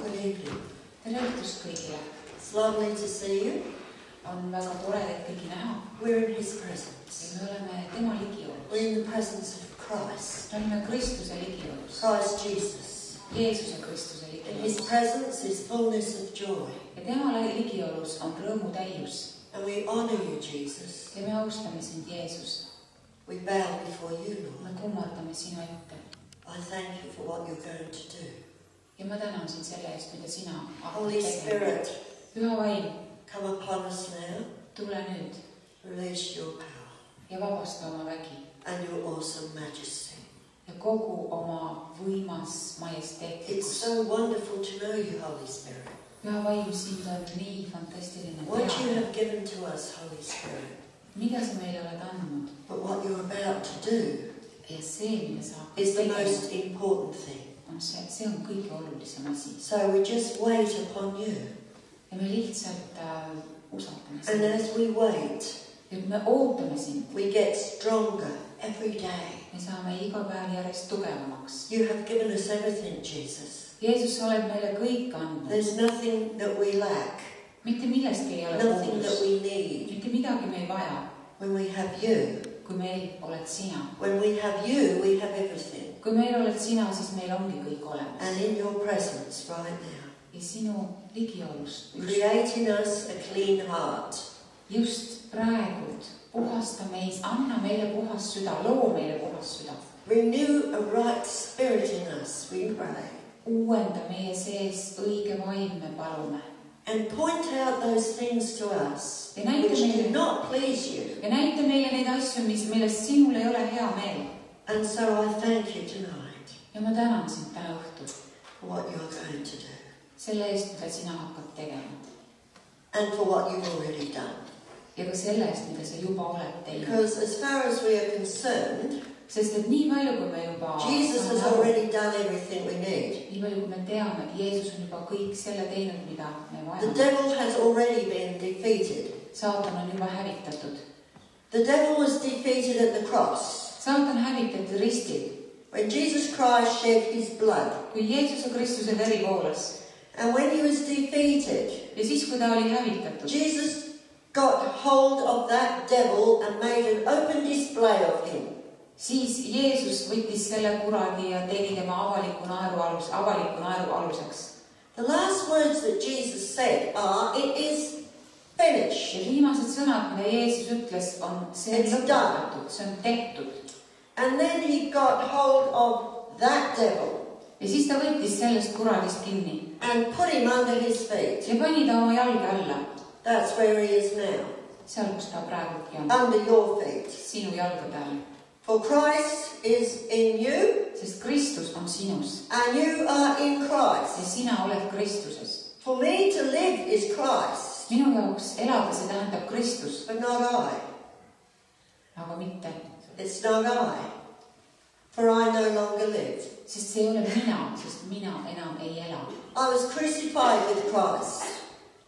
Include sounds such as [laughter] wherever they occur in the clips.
good evening. tere õhtust kõigile! It's lovely to see you. on väga tore teid kõiki näha We're in His ja presence. me oleme tema ligiolus. We're in the presence of Christ, me oleme Kristuse ligiolus, Christ Jesus. Jeesuse Kristuse In His presence is fullness of joy. ja tema ligiolus on rõõmu täius And we honor you, Jesus. ja me austame sind, Jeesus. We bow before you, me Lord. kummardame sinu ette I thank you for what you're going to do. Ja ma tänan sind selle eest, mida sina Holy. Spirit, püha vaim, come upon us now. tule nüüd Release your power. Ja vabasta oma vägi and your awesome majesty. ja kogu oma võimas It's so wonderful to know you, Holy Spirit. püha vaim, sind on nii fantastiline What you have given to us, Holy Spirit, mida sa meile oled andnud but what you're about to do ja see, mida sa hakkad is the most important thing. On see, see on kõige olulisem asi So we just wait upon you. ja me lihtsalt äh, usaldame And sind as we wait, ja me ootame sind, we get stronger every day. me saame iga päev järjest tugevamaks. You have given us everything, Jesus. Jeesus, sa oled meile kõik andnud, There's nothing that we lack, mitte millestki ei ole nothing that puudus, we need. mitte midagi me ei vaja, When we have you, kui meil oled sina. when we have you, we have everything. Kui meil oled sina, siis meil ongi kõik olemas And in your presence right now, ja sinu ligiolust just, create in us a clean heart. just praegu puhasta meis, anna meile puhas süda, loo meile puhas süda, Renew a right spirit in us, we pray. uuenda meie sees õige vaim, me palume And point out those things to us Ja näita which do meile- not please you. ja näita meile neid asju, mis, millest sinul ei ole hea meel. And so I thank you tonight ja ma tänan sind täna õhtul for what you're going to do selle eest, mida sina hakkad tegema and for what you've already done. ja ka selle eest, mida sa juba oled teinud. Because as far as we are concerned, sest et nii palju, kui me juba Jesus has saame aru, already done everything we need. nii palju, kui me teame, Jeesus on juba kõik selle teinud, mida me The vajame. devil has already been defeated. saatan on juba hävitatud. The devil was defeated at the cross saatan hävitati ristil, when Jesus Christ shed his blood. kui Jeesuse Kristuse veri voolas And when he was defeated, ja siis, kui ta oli hävitatud, Jesus got hold of that devil and made an open display of him. siis Jeesus võttis selle kuradi ja tegi tema avaliku naeru alus, avaliku naeru aluseks. The last words that Jesus said are, It is finished. ja viimased sõnad, mida Jeesus ütles, on see on lõpetatud, see on tehtud. And then he got hold of that devil ja siis ta võttis sellest kuradist kinni and put him under his feet. ja pani ta oma jalge alla, That's where he is now, seal, kus ta praegugi on, under your feet. sinu jalge peal. For Christ is in you sest Kristus on sinus and you are in ja Christ. sina oled Kristuses. For me to live is Christ, minu jaoks elada, see tähendab Kristus, but not I. aga mitte, It's not I. For I no longer live. sest see ei mina, sest mina enam ei ela. I was crucified with Christ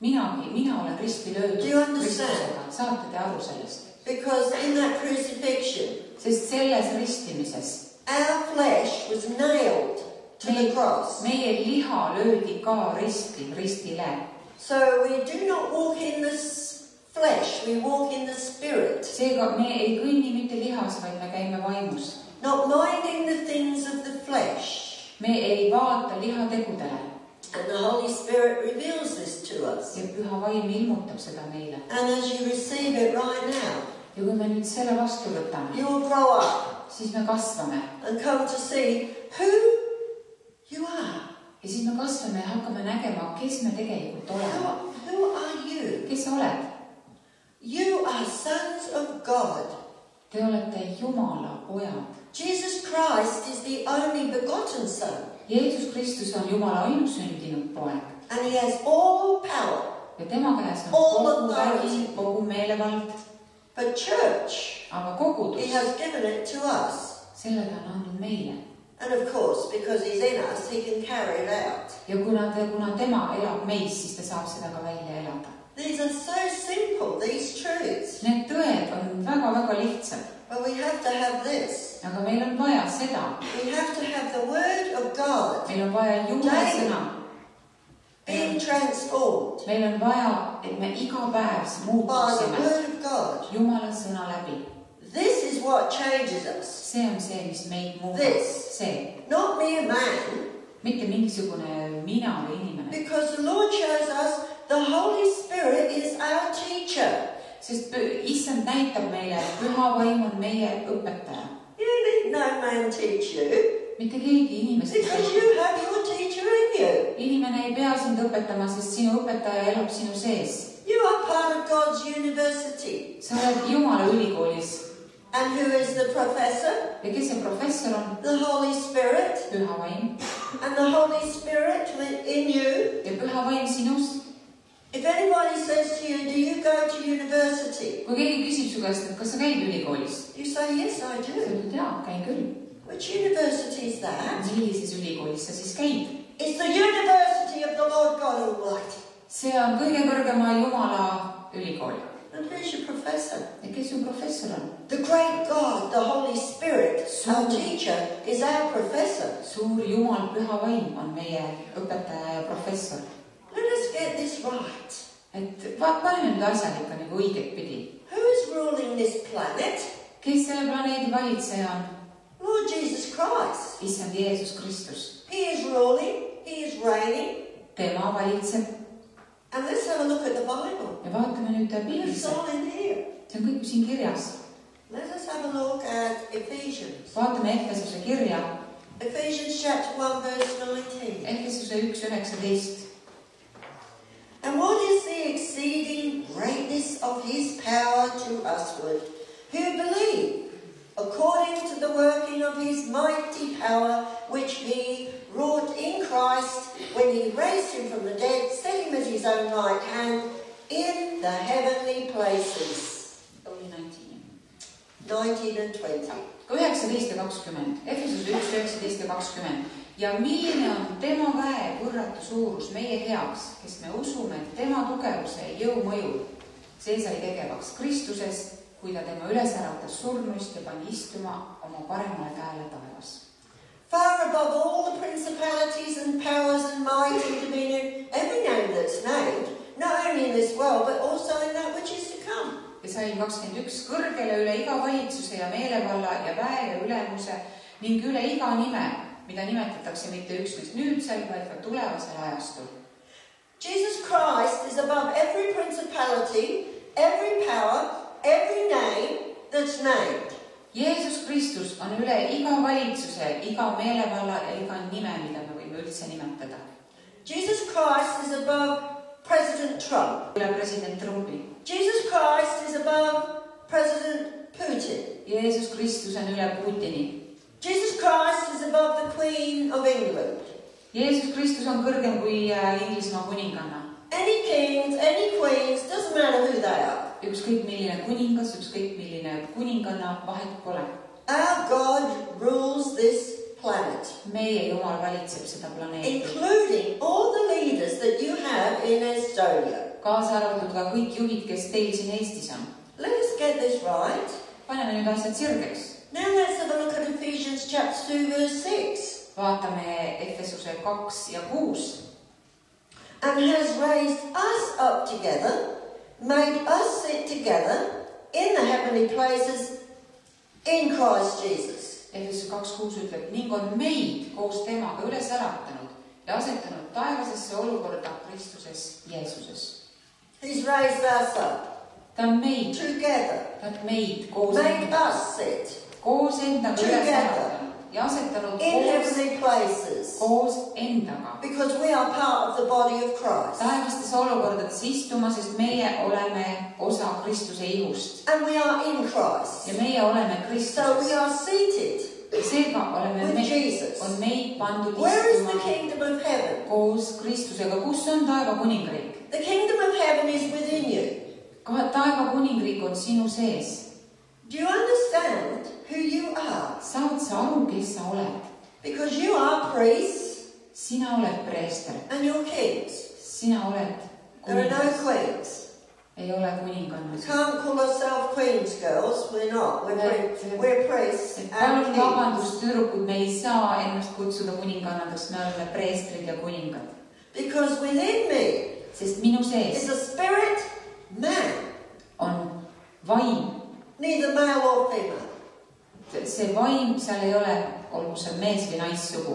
minagi, mina olen risti Do you understand? Kristusega, saate te aru sellest? because in that crucifixion, sest selles ristimises our flesh was nailed to the cross. meie liha löödi ka risti, ristile. So we do not walk in the s- flesh, we walk in the spirit, seega me ei kõnni mitte lihas, vaid me käime vaimus. not minding the things of the flesh. me ei vaata liha tegudele And the Holy Spirit reveals this to us. ja püha vaim ilmutab seda meile. And as you receive it right now, ja kui me nüüd selle vastu võtame, you will grow up siis me kasvame and come to see who you are. ja siis me kasvame ja hakkame nägema, kes me tegelikult oleme. Who, who are you? kes sa oled? You are sons of God. Te olete Jumala pojad. Jesus Christ is the only begotten Son, Jeesus Kristus on Jumala ainusündinud poeg and He has all power. ja tema käes on All kogu vägi, kogu meelevald, But church, aga He kogudus, has given it to us. selle ta on andnud meile. And of course, because He's in us, He can carry it out. ja kuna kuna tema elab meis, siis ta saab seda ka välja elada. These are so simple, these truths. Need tõed on väga-väga lihtsad, But we have to have this. aga meil on vaja seda, We have to have the Word of God meil on vaja Jumala Daily. sõna being transformed meil on vaja, et me iga päev by the muutuksime Word of God. Jumala sõna läbi. This is what changes us. see on see, mis meid muudab, This. see, Not mere man, mitte mingisugune mina või inimene, because the Lord shows us the Holy Spirit is our teacher. sest issand näitab meile, püha vaim on meie õpetaja, You need no man teach you mitte keegi inimest because you have your teacher in you. inimene ei pea sind õpetama, sest sinu õpetaja elab sinu sees. You are part of God's university. sa oled Jumala ülikoolis And who is the professor? ja kes see professor on? The Holy Spirit. püha vaim And the Holy Spirit in you. ja püha vaim sinus. If anybody says to you, Do you go to university? kui keegi küsib su käest, et kas sa käid ülikoolis, You say, Yes, I sa do. ütled jaa, käin küll. Which university is that? millises ülikoolis sa siis käid? It's the university of the Lord God Almighty. see on kõige kõrgema Jumala ülikool. And who's your professor? ja kes su professor on? The great God, the Holy Spirit, our teacher, is our professor. suur Jumal, püha vaim on meie õpetaja ja professor. Let us get this right. et paneme need asjad ikka nagu õiget pidi. Who is ruling this planet? kes selle planeedi valitseja on? Lord Jesus Christ. issand Jeesus Kristus. He is ruling, He is reigning. tema valitseb And let's have a look at the Bible. ja vaatame nüüd It's piiblisse, all in here. see on kõik siin kirjas. Let us have a look at Ephesians. vaatame Efesuse kirja, Ephesians chapter 1, verse 19. Efesuse üks üheksateist. And what is the exceeding greatness of his power to usward, who believe, according to the working of his mighty power, which he wrought in Christ when he raised him from the dead, set him at his own right hand in the heavenly places. oli nineteen. 19 and 20. üheksateist ja kakskümmend, Efesuse üks, üheksateist ja kakskümmend. Ja milline on tema väe võrratu suurus meie heaks, kes me usume, et tema tugevuse ja jõu mõjul, see sai tegevaks Kristuses, kui ta tema üles äratas surnuist ja pani istuma oma paremale käele taevas. Far above all the principalities and powers and might and dominion, every name that's named, not only in this world, but also in that which is to come. ja salm kakskümmend üks, kõrgele üle iga valitsuse ja meelevalla ja väe ja ülemuse ning üle iga nime, mida nimetatakse mitte üksnes nüüdsel, vaid ka tulevasel ajastul Jesus Christ is above every principality, every power, every name that's named. Jeesus Kristus on üle iga valitsuse, iga meelevalla ja iga nime, mida me võime üldse nimetada. Jesus Christ is above President Trump. üle president Trumpi. Jesus Christ is above President Putin. Jeesus Kristus on üle Putini. Jesus Christ is above the Queen of England. Jeesus Kristus on kõrgem kui äh, Inglismaa kuninganna. Any kings, any queens, doesn't matter who they are. ükskõik milline kuningas, ükskõik milline kuninganna, vahet pole. Our God rules this planet, meie Jumal valitseb seda planeeti, including all the leaders that you have in Estonia. kaasa arvatud ka kõik juhid, kes teil siin Eestis on. Let us get this right. paneme nüüd asjad sirgeks. Now let's have a look at Ephesians chapter 2, verse 6. vaatame Efesuse kaks ja kuus And has raised us up together, made us sit together in the heavenly places in Christ Jesus. Efesuse kaks kuus ütleb ning on meid koos temaga üles äratanud ja asetanud taevasesse olukorda Kristuses Jeesuses. He's raised us up ta on meid, together, ta on meid koos made, us sit koos endaga üles Together. äratanud ja asetanud in heavenly places koos endaga because we are part of the body of Christ. taevastes olukordades istuma, sest meie oleme osa Kristuse ihust And we are in Christ. ja meie oleme So we Kristuses. are seated seega oleme me, on meid pandud Where is the istuma kingdom of heaven? koos Kristusega, kus on taeva kuningriik? The kingdom of heaven is within you. taeva kuningriik on sinu sees. Do you understand who you are? saad sa aru, kes sa oled? Because you are priests sina oled preester, and you're kings. sina oled There are no kuningas, queens. ei ole We kuningannas. can't call ourselves queens, girls. We're not. We're, pri- we're priests et and kings. vabandust, tüdrukud, me ei saa ennast kutsuda kuningannadeks, me oleme preestrid ja kuningad. Because within me sest minu is sees a spirit man, on vaim neither male or female. see vaim seal ei ole, olgu see mees või naissugu.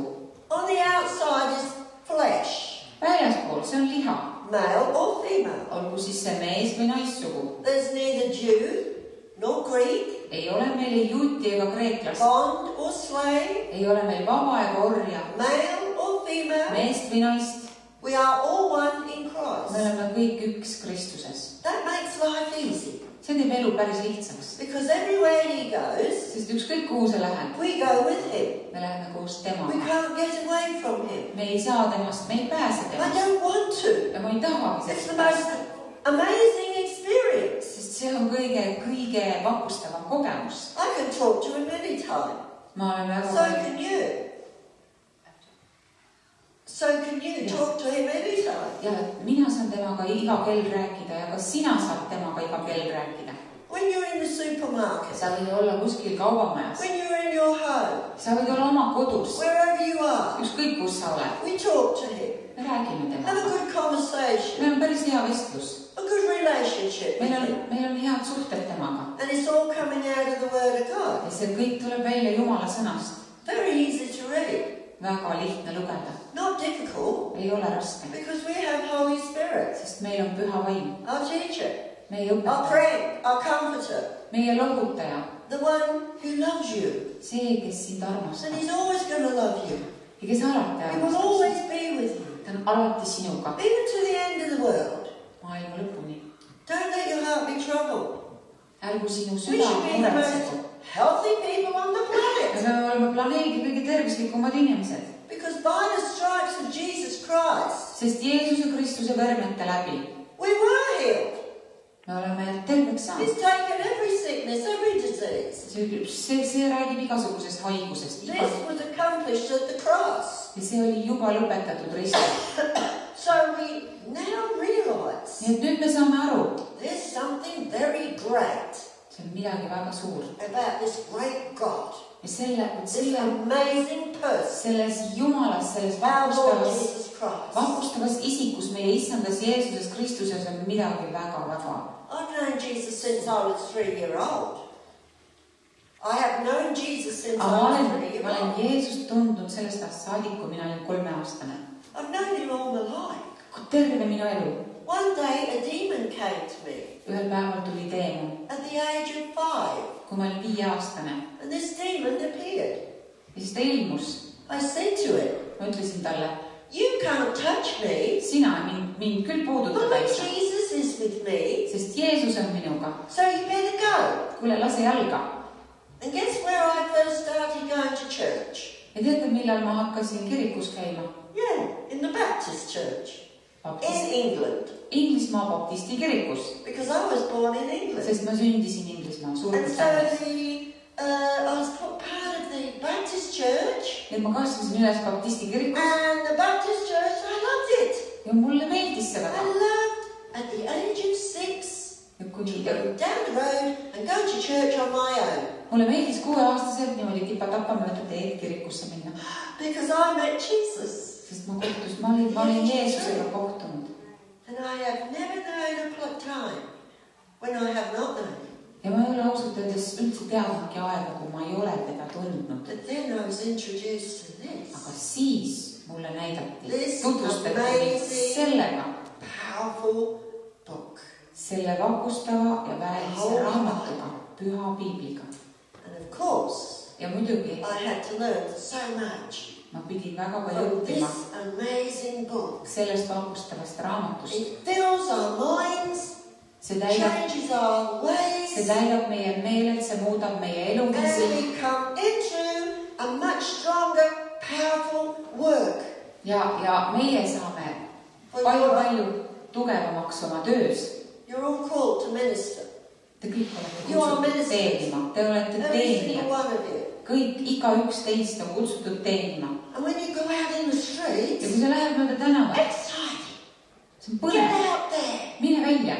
On the outside is flesh, väljaspool, see on liha, male or female. olgu siis see mees või naissugu. There's neither Jew nor Greek, ei ole meil ei juuti ega kreeklast, bond or slave, ei ole meil vaba ega orja, male or female. meest või naist. We are all one in me Christ. oleme kõik üks Kristuses. That makes life easy see teeb elu päris lihtsaks, because everywhere he goes, sest ükskõik kuhu sa lähed, we go with him. me läheme koos We temaga. can't get away from him. me ei saa temast, me ei pääse I temast don't want to. ja ma ei tahagi It's the most amazing experience. sest see on kõige, kõige vapustavam kogemus. I can talk to him anytime. ma olen väga So palju, can you. So can you Yeah. Talk to him anytime. ja mina saan temaga iga kell rääkida ja ka sina saad temaga iga kell rääkida. When you're in the supermarket, sa võid olla kuskil kaubamajas, when you're in your home, sa võid olla oma kodus, wherever you are, ükskõik kus sa oled, we talk to him. me räägime Have a temaga. good conversation, meil on päris hea vestlus, a good relationship meil on meil on head suhted temaga And it's all coming out of the Word of God. ja see kõik tuleb välja Jumala sõnast. Very easy to read, väga lihtne lugeda, not difficult, ei ole raske, because we have Holy Spirit, sest meil on püha vaim, our teacher, meie our õpetaja, friend, our comforter, meie lohutaja, the one who loves you. see, kes sind And armastab he's always going to love you. ja kes alati He will armastab always be with you, ta on alati sinuga. Even to the end of the world. maailma lõpuni. Don't let your heart be troubled. ärgu sinu süda muretsegu healthy people on the me planet. peame olema planeedi kõige tervislikumad inimesed, Because by the stripes of Jesus Christ, sest Jeesuse Kristuse vermete läbi we were healed. me oleme terveks saanud. He's taken every sickness, every disease. see ütleb, see, see räägib igasugusest haigusest, iga This was accomplished at the cross. ja see oli juba lõpetatud ristil. [coughs] So we now realize nii et nüüd me saame aru, there's something very great see on midagi väga suurt about this great God, ja selle, selle, selles Jumalas, selles vapustavas, Jesus Christ. vapustavas isikus, meie issandas Jeesuses Kristuses on midagi väga-väga I've known Jesus since I was three year old. I have known Jesus since I was three, year ma olen old. Jeesust tundnud sellest ajast saadik, kui mina olin kolmeaastane. I've known him all my life. terve minu elu. One day a demon came to me ühel päeval tuli teemon, at the age of five, kui ma olin viieaastane and this demon appeared. ja siis ta ilmus. I said to him, ma ütlesin talle, You can't touch me, sina mind, mind küll but puudutada ei saa, Jesus is with me, sest Jeesus on minuga. so you better go. kuule, lase jalga. And guess where I first started going to church? ja teate, millal ma hakkasin kirikus käima? Yeah, in the Baptist church in England, Inglismaa baptisti kirikus, because I was born in England. sest ma sündisin Inglismaal, And so Suurbritannias. uh, I was put part of the Baptist church, ja ma kasvasin üles baptisti kirikus and the Baptist church, I loved it. ja mulle meeldis see I väga. loved at the age of six kuni go down the road and go to church on my own mulle meeldis kuueaastaselt niimoodi tipa-tapa mööda teed kirikusse minna, because I met Jesus. Sest ma kohtus, ma olin, ma olin Jeesusega kohtunud. Ja ma ei ole ausalt öeldes üldse teadnudki aega, kui ma ei ole teda tundnud. Aga siis mulle näidati, tutvustati sellega, selle vapustava ja väelise raamatuga, püha piibliga. And of course, ja muidugi I had to learn so much ma pidin väga palju õppima this amazing book. sellest vapustavast raamatust. It fills our minds, see täidab, see ways, täidab meie meeled, see muudab meie eluviisi we come into a much stronger, powerful work. ja, ja meie saame palju-palju tugevamaks oma töös. you're all called to minister. Te kõik olete You are kutsutud teenima, te olete teenijad. kõik, igaüks teist on kutsutud teenima And when you go out in the ja kui sa lähed mööda tänavat, see on põnev, mine välja,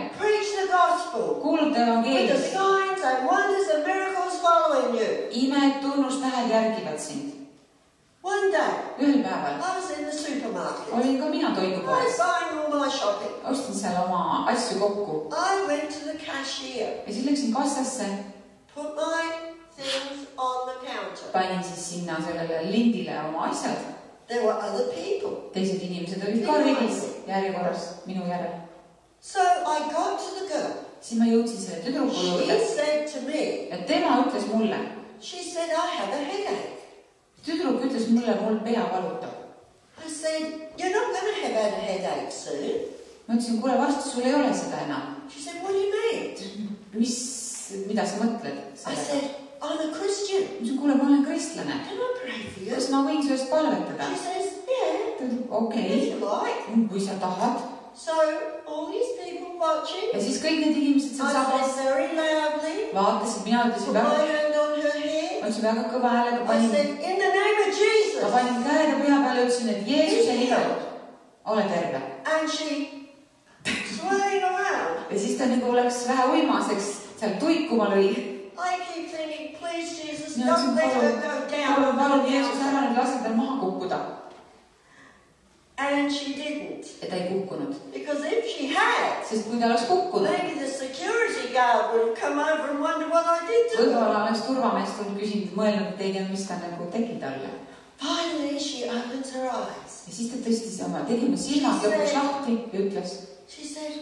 kuuluta With the evangeeliumi, signs and wonders and miracles following you. imed, tunnustähed järgivad sind. Ühel päeval. I was in the supermarket. olin ka mina toidupoes, ostsin seal oma asju kokku. I went to the cashier, ja siis läksin kassasse, put my things on the counter. panin siis sinna sellele lindile oma asjad, There were other people. teised inimesed olid ka rivis järjekorras minu järel. So I got to the girl. siis ma jõudsin selle tüdruku She juurde said to me, ja tema ütles mulle, she said, I have a headache. tüdruk ütles mulle, mul pea valutab. I said, you're not going to have a headache soon. ma ütlesin, kuule, varsti sul ei ole seda enam. She said, what do you mean? mis, mida sa mõtled I said, I'm a Christian. ma ütlesin, kuule, ma olen kristlane. Can I pray for you? kas ma võin su eest palvetada She? says, yeah, ta ütleb, okei okay., kui sa tahad. So all these people watching, ja siis kõik need inimesed seal loudly, vaatasid, mina ütlesin my väga, hand on her head. ma ütlesin väga kõva häälega, I panin, said, in the name of ma Jesus. panin käed pea peale, ütlesin, et Jeesuse nimel ole terve. And she swaying around. ja siis ta nagu läks vähe uimaseks, seal tuikuma lõi. I keep thinking, please Jesus, mina don't let her go palun, palun Jeesus, down. ära nüüd lase tal maha kukkuda. And she didn't. ja ta ei kukkunud, Because if she had, sest kui ta oleks kukkunud, maybe the security guard would have come over and wondered what I did to her. võib-olla oleks turvamees tulnud küsinud, mõelnud, et ei tea, mis ta nagu tegi talle. Finally, she opens her eyes. ja siis ta tõstis oma, tegi oma silmad lõpuks lahti ja ütles, She said,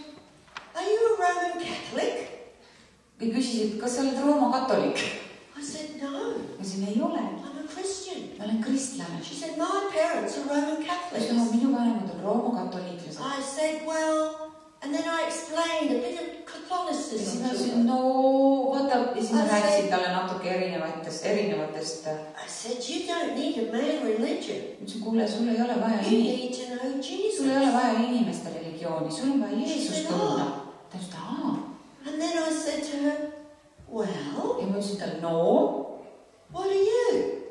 Are you a Roman Catholic? Ja küsis, et kas sa oled Rooma katolik. I said, No, ma ütlesin, ei ole, I'm a Christian. ma olen kristlane. She said, My parents are Roman ta ütles, Catholics. minu vanemad on Rooma katoliiklased. I said, Well, and then I explained a bit of ja siis Catholicism ma ütlesin, no vaata, ja siis ma rääkisin talle natuke erinevatest, erinevatest. I said, You don't need a man religion. ütlesin, kuule, sul ei ole vaja You need to know sul ei ole Jesus. vaja inimeste religiooni, sul on vaja Jeesust tunda. ta ütles, aa. And then I said to her, Well, ja ma ütlesin talle, no what are you?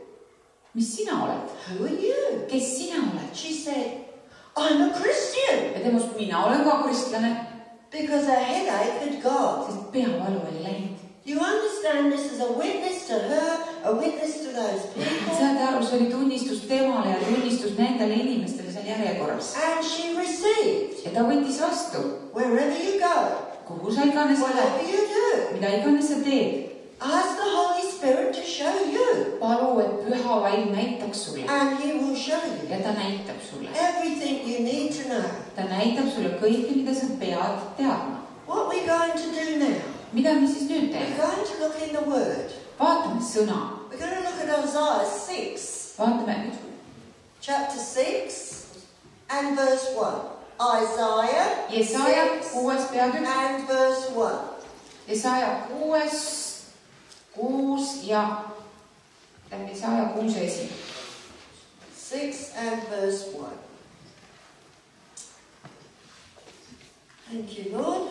mis sina oled, Who are you? kes sina oled? She said, I'm a Christian ja tema ütles, mina olen ka kristlane, because her headache had gone. sest peavalu oli läinud. You understand this is a witness to her, a witness to those people, saate aru, see oli tunnistus temale ja tunnistus nendele inimestele seal järjekorras. and she received. ja ta võttis vastu, Wherever you go, kuhu sa iganes lähed, whatever you do, mida iganes teed, ask the Holy Spirit to show you, palu, et püha vaim näitaks sulle and He will show you ja ta näitab sulle. everything you need to know. ta näitab sulle kõike, mida sa pead teadma. What we're going to do now, mida me siis nüüd we're? going to look in the Word. vaatame sõna, We're going to look at Isaiah 6, vaatame chapter 6, and verse 1. Isaiah Jesaja 6 and verse 1. Jesaja kuues, kuus ja, tähendab Jesaja kuus esi 6 and verse 1. Thank you, Lord.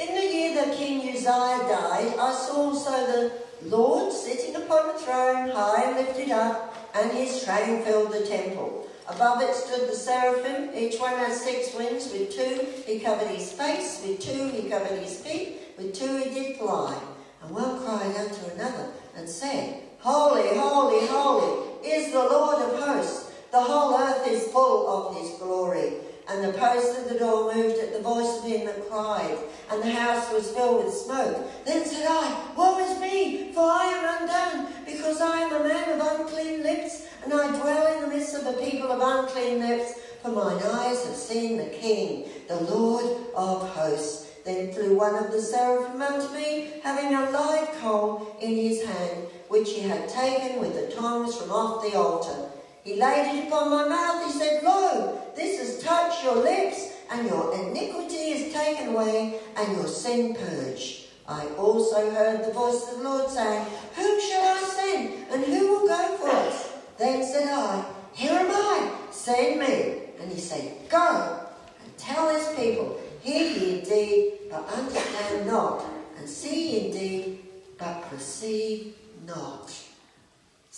In the year that King Uzziah died, I saw also the Lord sitting upon a throne, high and lifted up, and his train filled the temple. Above it stood the seraphim, each one had six wings. With two he covered his face, with two he covered his feet, with two he did fly. And one cried unto another and said, Holy, holy, holy is the Lord of hosts. The whole earth is full of his glory. And the post of the door moved at the voice of him that cried, and the house was filled with smoke. Then said I, Woe is me, for I am undone, because I am a man of unclean lips, and I dwell in the midst of a people of unclean lips. For mine eyes have seen the King, the Lord of hosts. Then flew one of the seraphim unto me, having a live coal in his hand, which he had taken with the tongs from off the altar. He laid it upon my mouth. He said, Lo, this has touched your lips, and your iniquity is taken away, and your sin purged. I also heard the voice of the Lord saying, Whom shall I send, and who will go for us? Then said I, Here am I, send me. And he said, Go and tell this people, Hear ye indeed, but understand not, and see ye indeed, but perceive not.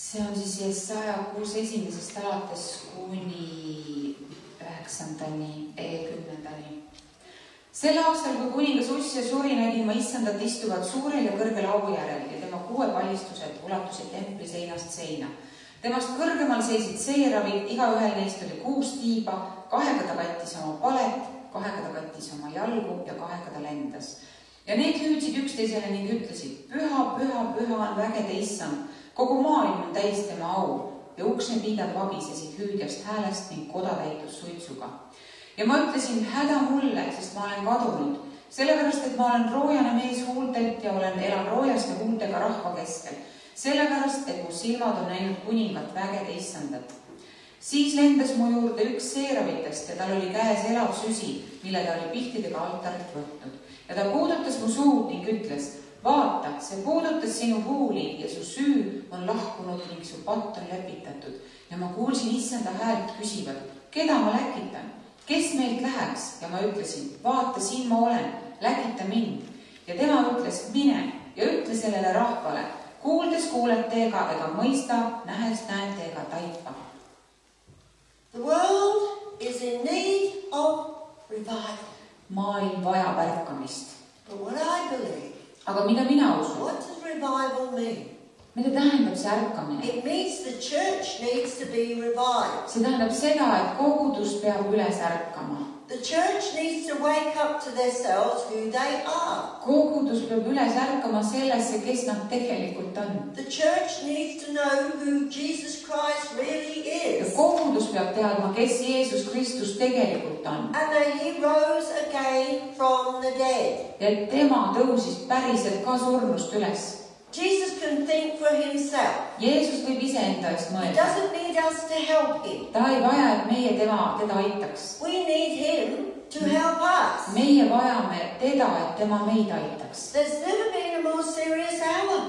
See on siis Jesaja kuus esimesest alates kuni üheksandani, kümnendani. sel aastal, kui kuningas Ussia suri, nägin ma issandat istuvat suurel ja kõrgel augu järel ja tema kuuepalistused ulatusid templi seinast seina. temast kõrgemal seisid seeravid, igaühel neist oli kuus tiiba, kahega ta kattis oma palet, kahega ta kattis oma jalgu ja kahega ta lendas. ja need hüüdsid üksteisele ning ütlesid, püha, püha, püha on vägede issand, kogu maailm on täis tema au ja uksepiidad vabisesid hüüdjast häälest ning koda täitus suitsuga. ja ma ütlesin, häda mulle, sest ma olen kadunud, sellepärast et ma olen roojane mees huultelt ja olen, elan roojaste huultega rahva keskel, sellepärast et mu silmad on näinud kuningat vägede issandat. siis lendas mu juurde üks seeravitest ja tal oli käes elav süsi, mille ta oli pihtidega altarilt võtnud ja ta puudutas mu suud ning ütles, vaata, see puudutas sinu huuli ja su süü on lahkunud ning su patt on lepitatud. Ja ma kuulsin issanda häält küsivat, keda ma läkitan, kes meilt läheks? Ja ma ütlesin, vaata, siin ma olen, läkita mind. Ja tema ütles, mine. Ja ütle sellele rahvale, kuuldes kuulete ega, ega mõista, nähes näete ega taipa. The world is in need of revival. maailm vajab ärkamist, But what I believe, aga mida mina usun, what does revival mean? mida tähendab see ärkamine? It means the church needs to be revived. see tähendab seda, et kogudus peab üles ärkama. The church needs to wake up to themselves who they are. kogudus peab üles ärkama sellesse, kes nad tegelikult on. The church needs to know who Jesus Christ really is. kogudus peab teadma, kes Jeesus Kristus tegelikult on And that he rose again from the dead. ja tema tõusis päriselt ka surnust üles. Jesus can think for himself. Jeesus võib iseenda eest He mõelda. doesn't need us to help him. ta ei vaja, et meie tema, teda aitaks. We need him to help us. meie vajame teda, et tema meid aitaks. There's never been a more serious hour.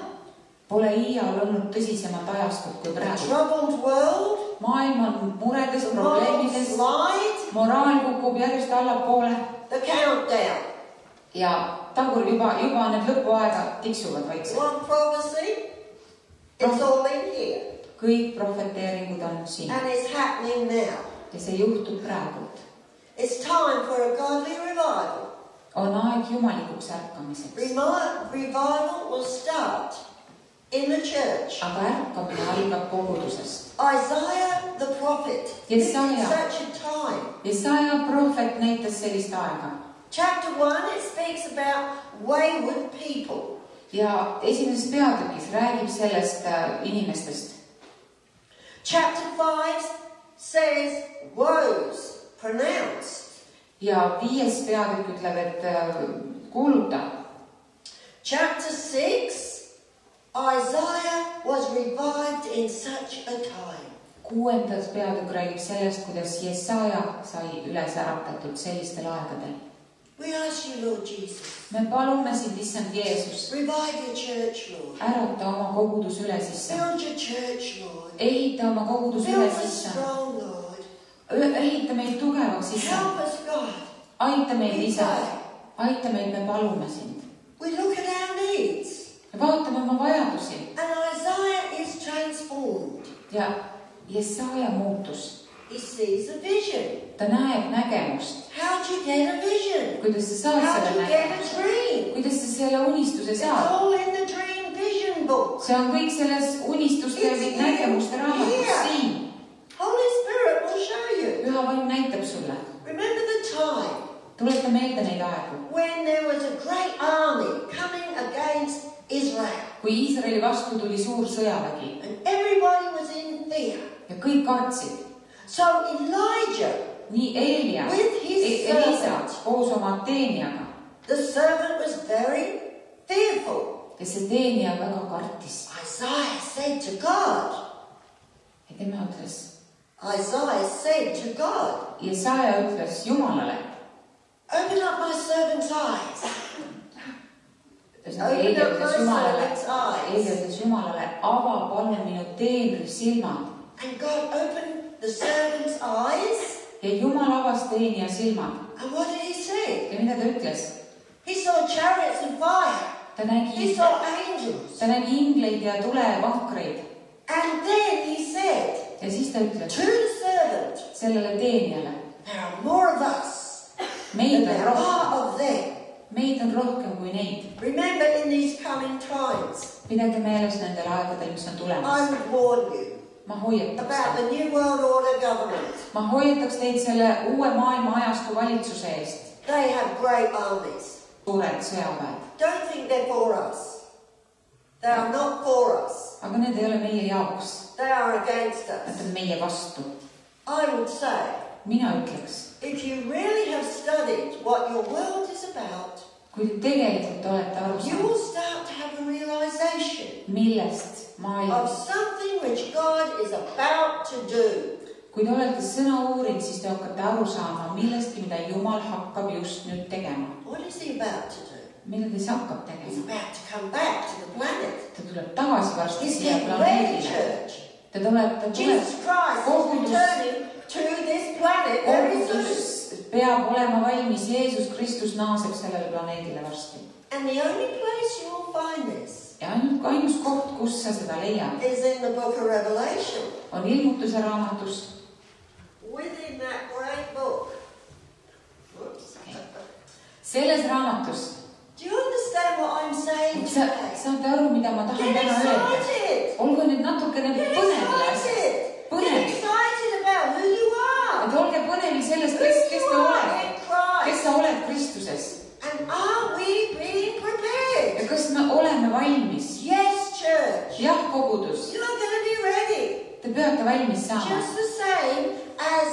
Pole iial olnud tõsisemat ajastut kui praegu. troubled world, maailm on muredes, probleemides, moraal kukub järjest allapoole the countdown. Ja tagur juba, juba need lõpuaega tiksuvad vaikselt. One prophecy, it's all in here. kõik prohveteeringud on siin And it's happening now. ja see juhtub praegu. It's time for a godly revival. on aeg jumalikuks ärkamiseks, Remi- revival will start in the church. aga ärkamine algab kogudusest. Isaiah the prophet Jesaja. such a time. Jesaja prohvet näitas sellist aega Chapter 1, it speaks about wayward people. ja esimeses peatükis räägib sellest äh, inimestest Chapter 5 says woes pronounced. ja viies peatükk ütleb, et äh, kuuluta Chapter 6 Isaiah was revived in such a time. kuuendas peatükk räägib sellest, kuidas Jesaja sai üles äratatud sellistel aegadel. We ask you, Lord Jesus, me palume sind, issand Jeesus, revive your church, Lord. ärata oma kogudus üles, issand. Build your church, Lord. ehita oma kogudus Build üles, us issand. strong, Lord. ehita meid tugevaks, issand. Help us, God. aita meid, isa aita meid, me palume sind. We look at our needs, me vaatame oma vajadusi and Isaiah is transformed. ja Jesaja muutus. He sees a vision. ta näeb nägemust. How'd you get a vision? kuidas sa saad How'd selle you get a nägemuse? dream? kuidas sa selle unistuse It's saad? all in the dream vision book. see on kõik selles unistuste ja It's nägemuste raamatus siin. Holy Spirit will show you. püha vaim näitab sulle. Remember the time tuleta meelde neid aegu, when there was a great army coming against Israel, kui Iisraeli vastu tuli suur sõjavägi and everybody was in fear. ja kõik kartsid. So Elijah, nii With his Elisa servant. koos oma teenijaga the servant was very fearful. ja see teenija väga kartis Isaiah said to God, ja tema ütles, Isaiah said to God, Jesaja ütles Jumalale, open up my servant's eyes. up ütles Jumalale. Eelia ütles Jumalale, ava palun minu teenri silmad And God opened the servant's eyes. ja Jumal avas teenija silmad And what did he see? ja mida ta ütles? He saw chariots and fire. ta He nägi, saw angels. ta nägi ingleid ja tulevankreid And then he said ja siis ta to ütles the servant, sellele teenijale, There are more of us meid on rohkem, of meid on rohkem kui neid. Remember in these coming times, pidage meeles nendel aegadel, mis on I tulemas. would warn you ma hoiataks about teid, the New World Order government. ma hoiataks teid selle uue maailma ajastu valitsuse eest, They have great armies. suured sõjaväed. Don't think they're for us. They are not for us. aga need ei ole meie jaoks, They are against nad us. on meie vastu. I would say, mina ütleks, if you really have studied what your world is about, kui te tegelikult olete aru you saanud, will start to have a realization millest of something which God is about to do. kui te olete sõna uurinud, siis te hakkate aru saama millestki, mida Jumal hakkab just nüüd tegema. What is He about to do? mida ta siis hakkab He's tegema? about to come back to the planet. ta tuleb tagasi varsti He's siia getting ready, planeedile. church. ta tuleb, ta tuleb, Jesus Christ is Kogudus. returning to this planet very soon. kogudus peab olema valmis, Jeesus Kristus naaseb sellele planeedile varsti. And the only place you will find this ja ainult, ainus koht, kus sa seda leiad, is in the book of Revelation. on ilmutuse raamatus. Within that great book. Selles raamatus, Do you understand what I'm saying sa today? saate aru, mida ma tahan täna öelda? olgu nüüd natukene Get põnev las- excited! Get põnev, excited about who you are! et olge põnevil sellest, kes, kes te olete, kes Christ! sa oled Kristuses And are we? Kas me oleme valmis. Yes, church. jah, kogudus, You're going to be ready. te peate valmis saama. Just the same as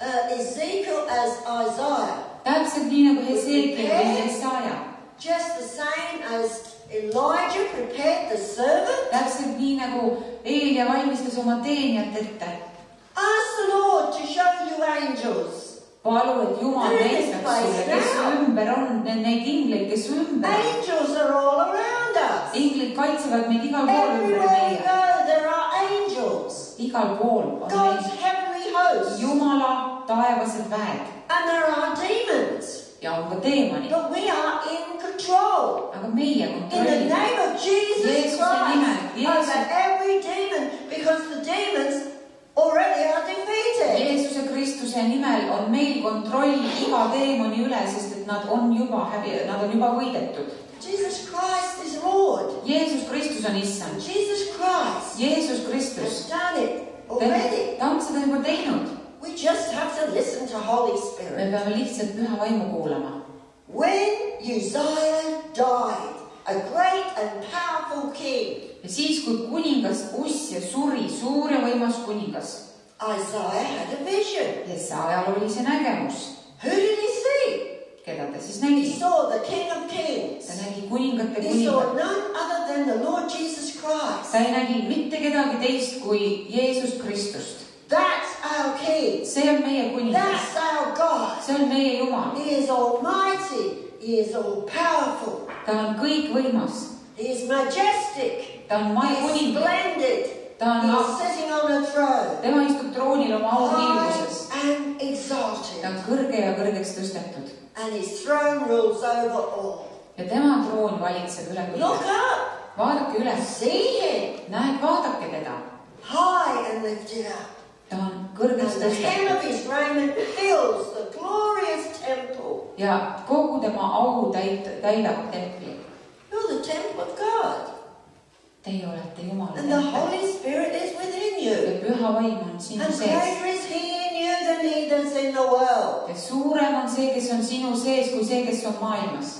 uh, Ezekiel, as Isaiah. täpselt nii nagu Hesekiel või Jesaja, Just the same as Elijah prepared the servant. täpselt nii nagu Eelia valmistas oma teenijat ette. Ask the Lord to show you angels. palu, et Jumal näitaks sulle, kes su ümber on, neid ingleid, kes su ümber on. Angels are all around us. inglid kaitsevad meid igal pool ümber meie, igal pool on hosts. Jumala taevased väed And there are demons. ja on ka teemonid, But we are in control. aga meie In the kontrollime name of Jesus Jeesuse nimel, over every demon because the demons already are defeated. Jeesuse Kristuse nimel on meil kontroll iga teemoni üle, sest et nad on juba häbi, nad on juba võidetud. Jesus Christ is Lord. Jeesus Kristus on issand, Jesus Christ Jeesus Kristus, ta on seda juba teinud. We just have to listen to Holy me Spirit. peame lihtsalt püha vaimu kuulama. When Uzziah died, a great and powerful king, ja siis, kui kuningas Ussia suri, suur ja võimas kuningas, Isaiah had a vision. Jesajal oli see nägemus, Who did he see? keda ta siis He nägi? saw the King of ta Kings. nägi kuningate He saw kuningat. none other than the Lord Jesus Christ. ta ei nägi mitte kedagi teist kui Jeesus Kristust. That's our King. see on meie kuningas, That's our God. see on meie Jumal, He is almighty. He is all powerful. Ta on kõikvõimas, He is majestic. ta on is kuningas, splendid. ta on, is sitting on a throne. tema istub troonil oma auhiilguses, ta exalted. on kõrge ja kõrgeks tõstetud And his throne rules over all. ja tema troon valitseb üle up. vaadake üles, See him. näed, vaadake teda, High and lifted up. ta on kõrgeks tõstetud ja kogu tema au täit-, täidab templi. You're the temple of God. Teie olete Jumala And the tempel Holy Spirit is within you. ja püha vaim on sinu And sees greater is he in you than he that's in the world. ja suurem on see, kes on sinu sees, kui see, kes on maailmas.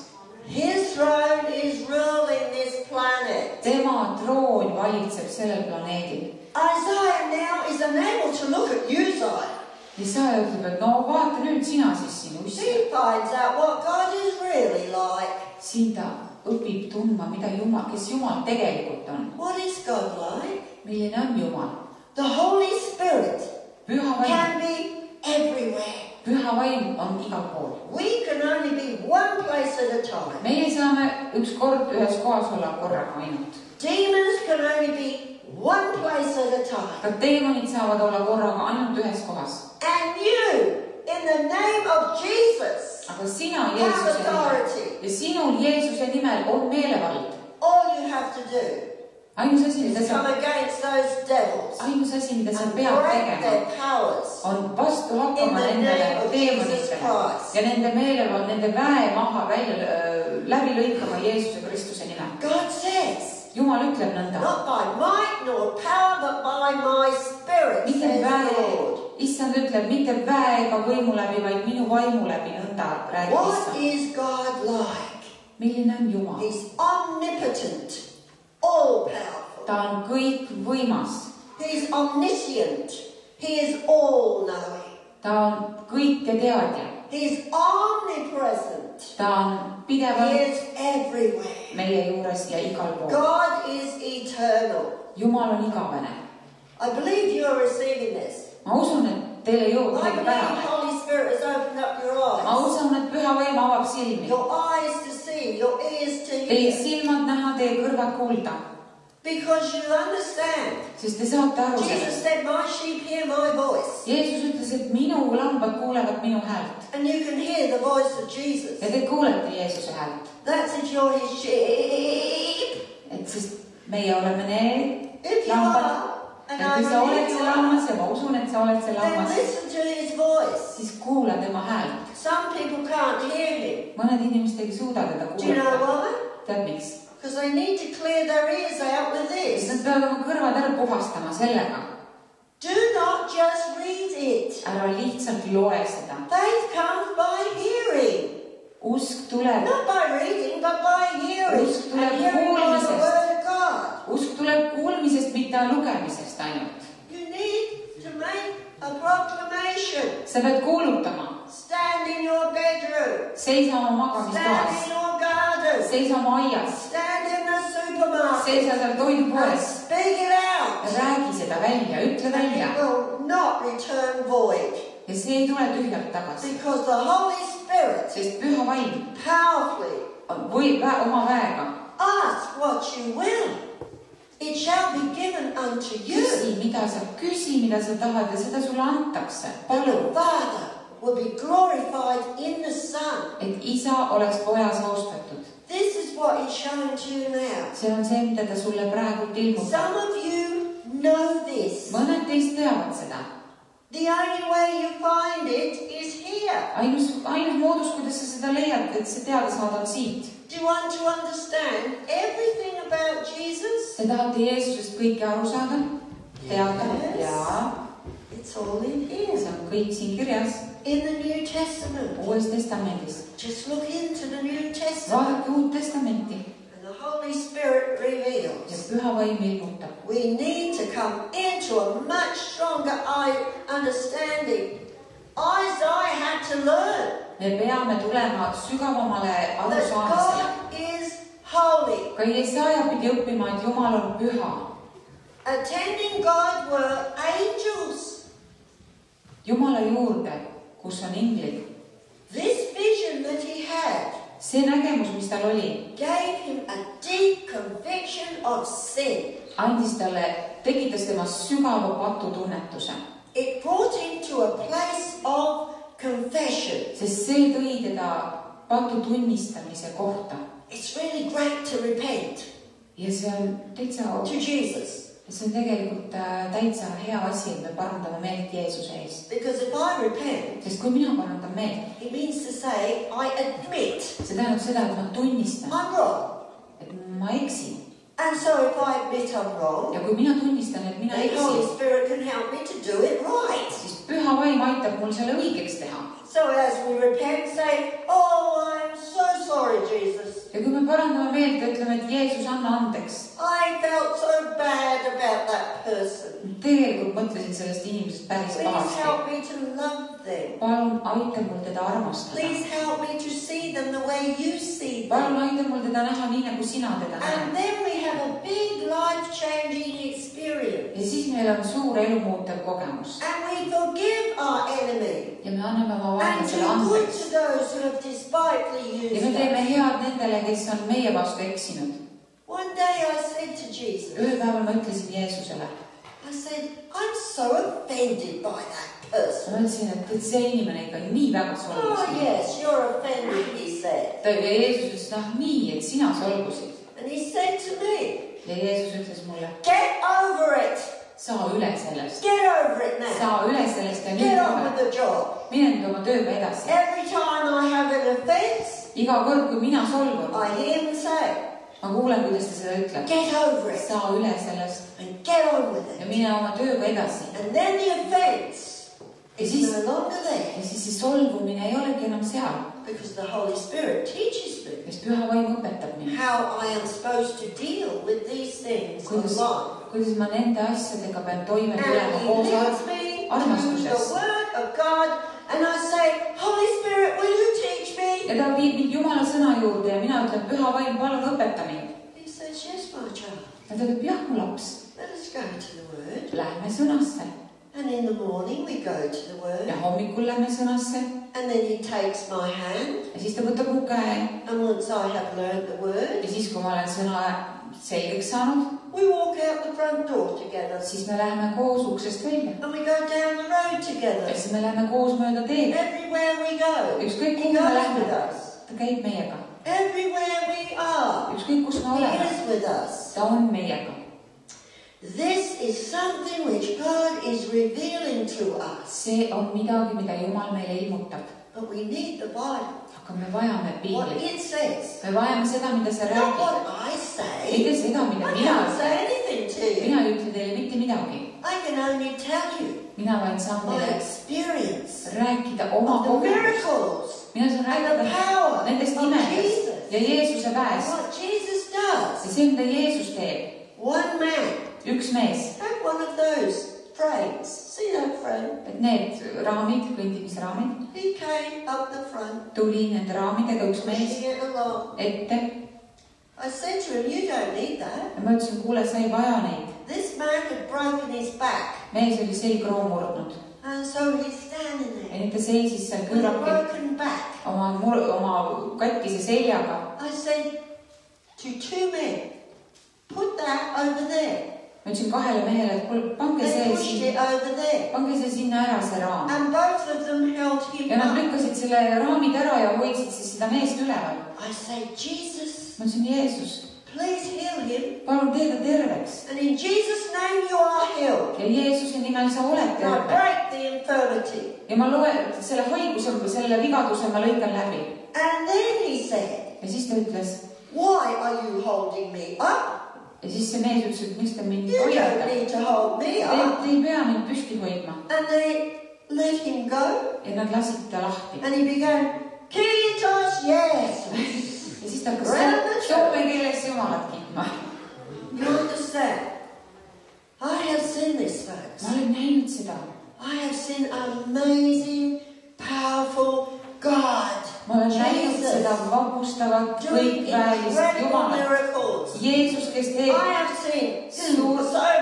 His throne is ruling this planet. tema troon valitseb sellel planeedil. Isaiah now is unable to look at Uzziah. Jesaja ütleb, et no vaata nüüd sina siis sinu issi. He finds out what God is really like. siin ta õpib tundma, mida Jumal, kes Jumal tegelikult on, What is God like? milline on Jumal. The Holy Spirit püha vaim, can be everywhere. püha vaim on igal pool. We can only be one place at a time. meie saame ükskord ühes kohas olla korraga ainult. Demons can only be one place at a time. ka teemonid saavad olla korraga ainult ühes kohas. And you, in the name of Jesus, aga sina have Jeesuse nimel authority. ja sinul Jeesuse nimel on meelevald. All you have to do ainus asi, is mida sa come against those devils ainus asi, mida sa pead tegema, on vastu hakkama the nendele Christ. ja nende meelevald, nende väe maha välja, läbi lõikama Jeesuse Kristuse nimel. God says, Jumal ütleb nõnda, Not by might nor power, but by my spirit, says the Lord., issand ütleb mitte väe ega võimu läbi, vaid minu vaimu läbi, nõnda räägib What issand. is God like? milline on Jumal? He's omnipotent, all powerful. ta on kõikvõimas, He's omniscient. He is all knowing. ta on kõiketeadja, He's omnipresent. Ta on pidevalt is everywhere. meie juures ja igal pool. God is eternal. Jumal on igavene. I believe you are receiving this. ma usun, et teile jõuab midagi pärane. Ma eyes. usun, et püha vaim avab silmi, Your eyes to see, your ears to teie hear. silmad näha, teie kõrvad kuulda, Because you understand. sest te saate aru Jesus said, My sheep hear my voice. Jeesus ütles, et minu lambad kuulevad minu häält And you can hear the voice of Jesus. ja te kuulete Jeesuse häält, That's if you're his sheep. et sest meie oleme need If you lambad, are, and et kui sa oled see you are, lammas ja ma usun, et sa oled see lammas, listen to his voice. siis kuula tema häält. Some people can't hear him. mõned inimesed ei suuda teda Do you know kuulata. tead miks? Because they need to clear their ears out with this. nad peavad oma kõrvad ära puhastama sellega. Do not just read it. ära lihtsalt loe seda. Faith comes by hearing. usk tuleb, Not by reading, but by hearing. Usk tuleb And kuulmisest. usk tuleb kuulmisest, mitte lugemisest ainult. You need to make a proclamation. sa pead kuulutama, Stand in your bedroom. seisa oma Stand in magamistoas, your garden. seisa oma aias, seisa seal it out. räägi seda välja, ütle välja ja see ei tule tühjalt tagasi, sest püha vaim võib vä- oma väega. It shall be given unto you. küsi, mida sa, küsi, mida sa tahad ja seda sulle antakse, That the palu, Father will be glorified in the Son. et isa oleks pojas austatud. Is what He's showing to you now. see on see, mida ta sulle praegu ilmutab. Some of you know this. mõned teist teavad seda, The only way you find it is here. ainus, ainus moodus, kuidas sa seda leiad, et see teada saada, on siit. Do you want to understand everything about Jesus? Te tahate Jeesusest kõike aru saada, teada Yes. ja It's all in see here. on kõik siin kirjas In the New Testament. Uues Testamendis. Just look into the New Testament. vaadake Uut Testamenti And the Holy Spirit ja reveals. Püha Vaim ilmutab. We need to come into a much stronger eye understanding. Isaiah had to learn me peame tulema sügavamale that arusaamisele. God is holy. ka Jesaja pidi õppima, et Jumal on püha. Attending God were angels. Jumala juurde, kus on inglid. This vision that he had see nägemus, mis tal oli, gave him a deep conviction of sin. andis talle, tekitas temas sügava patutunnetuse, It brought him to a place of confession. sest see tõi teda patu tunnistamise kohta It's really great to repent ja see on täitsa, to Jesus. See on tegelikult äh, täitsa hea asi, et me parandame meelt Jeesuse ees. Because if I repent, sest kui mina parandan meelt, it means to say, I admit see tähendab seda, et ma tunnistan, I'm wrong. et ma eksin And so if I admit I'm wrong, ja kui mina tunnistan, et mina the Holy eksin, Spirit can help me to do it right. siis püha vaim aitab mul selle õigeks teha. So as we repent, say, Oh, I'm so sorry, Jesus. Ja kui me parandame meelt ja ütleme, et Jeesus, anna andeks, I felt so bad about that person. tegelikult mõtlesin sellest inimesest päris Please pahasti. help me to love them. palun aita mul teda armastada. Please help me to see them the way you see palun them. aita mul teda näha nii, nagu sina teda And näed. then we have a big life changing experience. ja siis meil on suur elumuutev kogemus And we forgive our enemy. ja me anname oma And vaenlasele do good andeks to those who have despitefully ja used me teeme us. head nendele, kes on meie vastu eksinud. One day I said to Jesus, ühel päeval ma ütlesin Jeesusele, I said, I'm so offended by that person. ma ütlesin, et, et see inimene ikka nii väga Oh, solvus mind. yes, you're offended, he said. ta ja Jeesus ütles, noh nii, et sina solvusid And he said to me, ja Jeesus ütles mulle, Get over it. saa üle sellest, Get over it now. saa üle sellest ja nüüd Get on with the job. mine nüüd oma tööga edasi. Every time I have an offense, iga kord, kui mina solvun, I hear him say, ma kuulen, kuidas ta seda ütleb. Get over it saa üle sellest and get on with ja it. mine oma tööga edasi. And then the offense is This- no longer there ja siis see solvumine ei olegi enam seal, because the Holy Spirit teaches me sest püha vaim õpetab mind, how I am supposed to deal with these things kuidas life. kuidas ma nende asjadega pean toime And tulema koos to the armastuses. Word of God, and I say, Holy Spirit, will you? Ja ta viib mind Jumala sõna juurde ja mina ütlen, püha vaim, palun õpeta mind. He says, Yes, my child. ja ta ütleb, jah, mu laps, Let us go to the Word. lähme sõnasse And in the morning we go to the Word. ja hommikul lähme sõnasse And then He takes my hand. ja siis ta võtab mu käe And once I have learned the Word, ja siis, kui ma olen sõna selgeks saanud, we walk out the front door together. siis me läheme koos uksest välja And we go down the road ja together. siis me läheme koos mööda teed. Everywhere we go, ükskõik He kuhu me us. ta käib meiega, Everywhere we are, ükskõik kus me He oleme, is with us. ta on meiega. This is something which God is revealing to us. see on midagi, mida Jumal meile ilmutab, But we need the Bible. aga me vajame What piiblit, it says. me vajame seda, mida I say. mitte seda, mida mina ütlen. anything to you. mina ei ütle teile mitte midagi, I can only tell you mina vaid saan teile experience rääkida oma miracles mina saan rääkida power nendest imedest Jesus. ja Jeesuse väest ja see, mida Jeesus teeb. One man üks mees, frames. See that frame? et need raamid, kõndimisraamid, He came up the front, tuli nende raamidega üks mees pushing it along. ette I said to him, You don't need that. ja ma ütlesin, kuule, sa ei vaja neid. This man had broken his back. mees oli selgroo murdnud And so he's standing ja there nüüd ta seisis seal back. oma mur-, oma katkise seljaga. I said to two men, Put that over there. Ma ütlesin kahele mehele, et kuule, pange see siin, pange see sinna ära, see raam. And both of them held him ja nad lükkasid selle raamid ära ja hoidsid siis seda meest üleval. I said, Jesus, ma ütlesin, Jeesus, please heal him. palun tee ta terveks And in Jesus' name you are healed. ja Jeesuse nimel sa oled terve. break the infirmity. ja ma loen selle haiguse, selle vigaduse ma lõikan läbi And then he said, ja siis ta ütles Why are you holding me up? Ja siis see mees ütles, et miks te mind You don't hoiate. need to hold me Te, up. te ei pea mind püsti hoidma And they let him go. ja nad lasid ta lahti And he began, Jeesus. [laughs] ja siis ta hakkas soome keeles Jumalat kiitma. You understand? I have seen this, folks. ma olen näinud seda, I have seen amazing, powerful God näinud seda vapustavat, kõikväelist incredible Jumalat. Jeesus, kes I teeb have seen so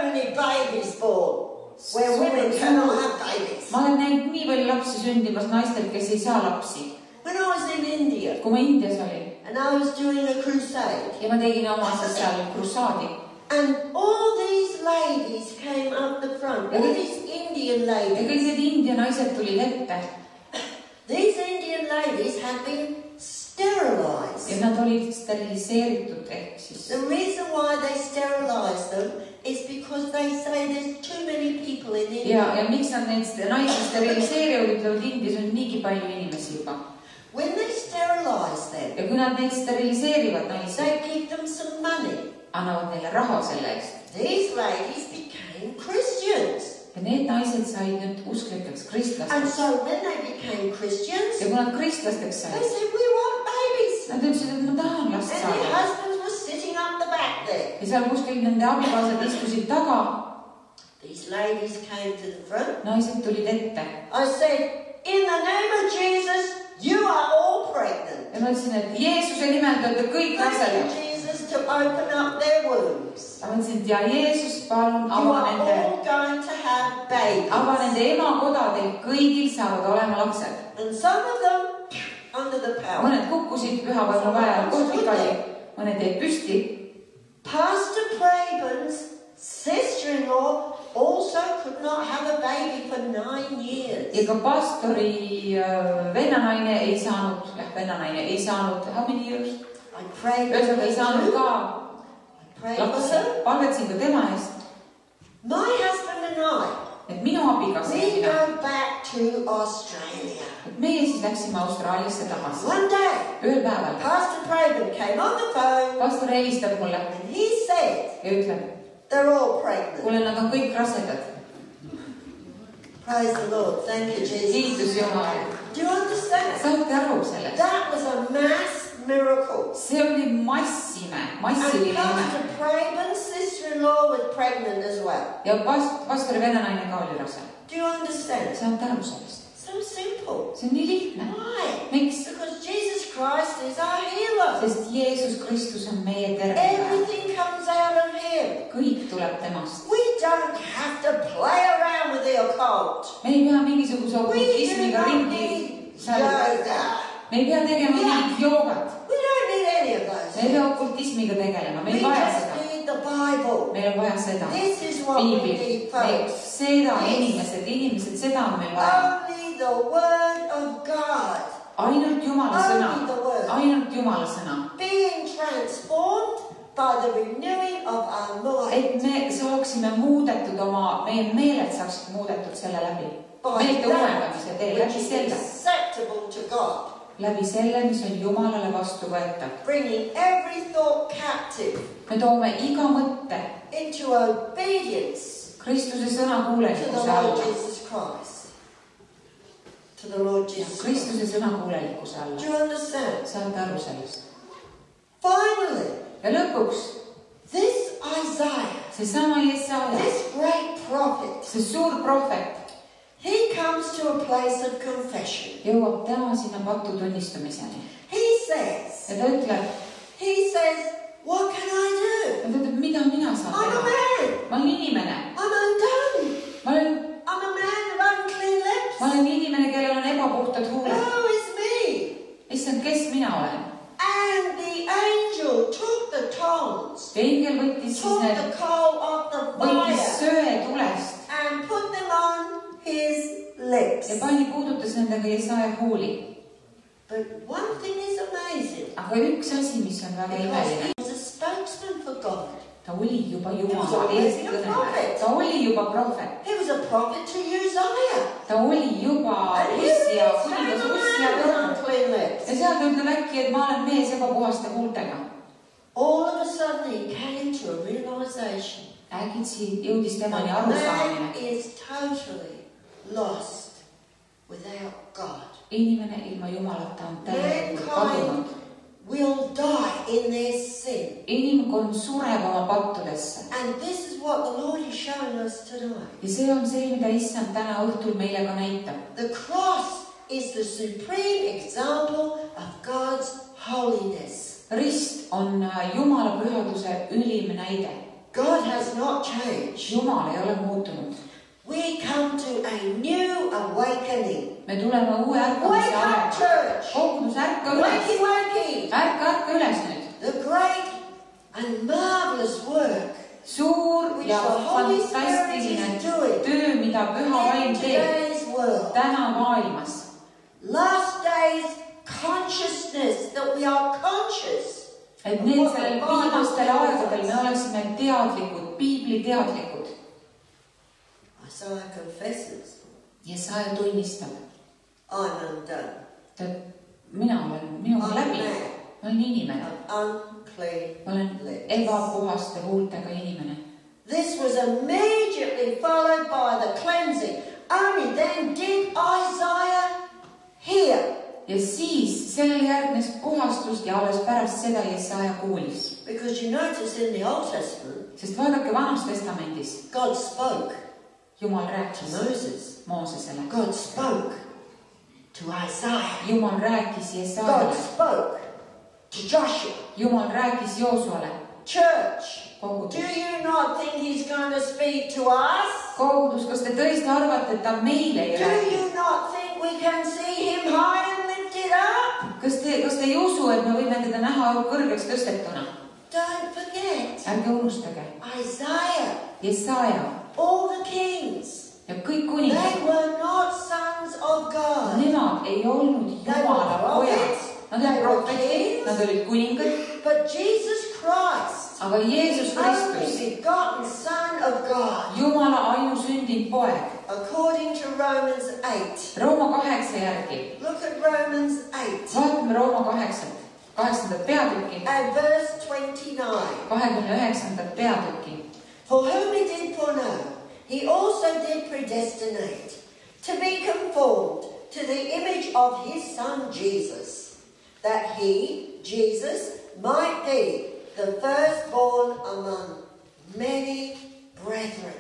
many babies born where women cannot have babies. ma olen näinud nii palju lapsi sündimas naistel, kes ei saa lapsi. When I was in India kui ma Indias olin and I was doing a crusade, ja ma tegin oma siis seal krussaadi and all these ladies came up the front, all these Indian ja ladies. kõik need India naised tulid ette These Indian ladies had been ja sterilized. nad olid steriliseeritud ehk siis The reason why they sterilize them is because they say there's too many people in ja India., ja miks nad neid naisi steriliseerivad, ütlevad Indias on niigi palju inimesi juba When they sterilize them, ja kui nad neid steriliseerivad naisi, they give them some money. annavad neile raha selle eest These ladies became Christians. Ja need naised said nüüd usklikeks And kristlasteks so when they became Christians, ja kui nad kristlasteks they said, said, We want babies. nad ütlesid, et ma tahan last saada husbands were sitting up the back there. ja seal kuskil nende abikaasad istusid taga, These ladies came to the front. naised tulid ette I said, In the name of Jesus, you are all pregnant. ja ma ütlesin, et Jeesuse nimel te olete kõik rasedad. To open up their wombs. mõtlesin, et ja Jeesus, palun ava nende, all going to have babies. ava nende emakodadel, kõigil saavad olema lapsed. And some of them under the power. mõned kukkusid pühavaimu ajal kohvikali, mõned jäid püsti Pastor Praben's sister-in-law also could not have a baby for nine years. ja ka pastori äh, vennanaine ei saanud, jah, vennanaine ei saanud, how many years? I prayed for ühesõnaga saanud too. ka I prayed for lapsi her., palvetasin ka tema eest. My husband and I et minu abikaasa we go back to Australia. et meie siis läksime Austraaliasse tagasi. One day, ühel päeval Pastor Craven came on the phone pastor helistab mulle and he said ja ütleb, they're all pregnant. kuule, nad on kõik rasedad. Praise the Lord. Thank you, Jesus. kiitus Jumalale. Do you understand? saate aru sellest? That was a mass miracle. see oli massime, And massiline ime Craven's sister-in-law was pregnant as well. ja past-, pastori vennaine ka oli rase. Do you understand? saate aru sellest? So simple. see on nii lihtne. Why? miks? Because Jesus Christ is our healer. sest Jeesus Kristus on meie terve. Everything comes out of Him. kõik tuleb temast. We don't have to play around with the occult. me ei pea mingisuguse not ringi. Me ei pea tegema mingit joogat. We don't need any of me ei pea those. okultismiga tegelema, me We ei vaja seda. need the Bible. meil on vaja seda. This is what we piiblit seda inimesed, inimesed, seda on meil vaja. Only the Word of God. ainult Jumala sõna ainult Jumala sõna. Being transformed by the renewing of our mind. et me saaksime muudetud oma, meie meeled saaksid muudetud selle läbi. Meelte uuendamise teel, läbi is selle, acceptable to God. Läbi selle, mis on Jumalale vastuvõetav. Bringing every thought captive me toome iga mõtte into obedience Kristuse sõna to the kuulelikkuse Lord alla. Jesus Christ. To the Lord Jesus Christ. Kristuse sõna kuulelikkuse Do alla. you understand? saate aru sellest? Finally, ja lõpuks this Isaiah, seesama Jesaja, this great prophet, see suur prohvet he comes to a place of confession. jõuab täna sinna patu tunnistamiseni He says, ja ta ütleb, he says, what can I do? ta ütleb, mida mina saan I'm a teha. man. ma olen inimene, I'm undone. ma olen, I'm a man of unclean lips. ma olen inimene, kellel on ebapuhtad huuled. Woe is me. issand, kes mina olen? And the angel took the tongs, ja ingel võttis siis took need, the coal of the võttis fire, söe tulest and put them on his lips. ja pani, puudutas nendega Jesaja huuli. But one thing is amazing. aga üks asi, mis on väga imeline he was a spokesman for God. ta oli juba Jumala eestkõneleja, prophet. ta oli juba prohvet, He was a prophet to Uzziah. ta oli juba Ussia, kuningas Ussia lips. ja seal ta ütleb äkki, et ma olen mees ebapuhaste huultega. All of a sudden he came to a realization. äkitsi jõudis temani arusaamine, is totally lost without God. inimene ilma Jumalata on täielikult kadunud will die in their sin. inimkond sureb oma pattudesse And this is what the Lord is showing us tonight. ja see on see, mida issand täna õhtul meile ka näitab. The cross is the supreme example of God's holiness. rist on äh, Jumala pühaduse ülim näide. God has not changed. Jumal ei ole muutunud. We come to a new awakening. me tuleme uue ärkamise Wake up, aega. church! kogudus, ärka üles, Wakey, wakey! ärka, ärka üles nüüd. The great and marvelous work suur which ja the Holy Spirit fantastiline is doing töö, mida püha vaim in teeb today's world. täna maailmas. Last days consciousness that we are conscious. et need sellel viimastel aegadel me oleksime teadlikud, piibli teadlikud. Isaiah confesses, Jesaja tunnistab, I'm undone. et mina olen, minuga läbi, ma olen inimene, ma olen ebapuhaste huultega inimene. This was immediately followed by the cleansing. Only then did Isaiah hear. ja siis sellele järgnes puhastus ja alles pärast seda Jesaja kuulis. Because you notice in the Old Testament, sest vaadake Vanas Testamendis, God spoke Jumal rääkis Moses. Moosesele, God spoke to Isaiah. Jumal rääkis God Jesajale, spoke to Joshua. Jumal rääkis Joosuale, Church, do you not think he's going to speak to us? kogudus, kas te tõesti arvate, et ta meile ei Do räägi? you not think we can see him high and lifted up? kas te, kas te ei usu, et me võime teda näha kõrgeks tõstetuna? Don't forget ärge unustage, Isaiah, Jesaja all the kings. ja kõik They kuningad, were not sons of God. nemad ei olnud Jumala pojad. Nad olid profetid, nad olid kuningad, But Jesus Christ aga Jeesus Kristus, begotten Son of God, Jumala ainusündinud poeg, according to Romans 8. Rooma kaheksa järgi, Look at Romans 8 vaatame Rooma kaheksat, kaheksandat peatükki, and verse 29. kahekümne üheksandat peatükki. For whom he did foreknow, he also did predestinate to be conformed to the image of his Son Jesus, that he, Jesus, might be the firstborn among many brethren.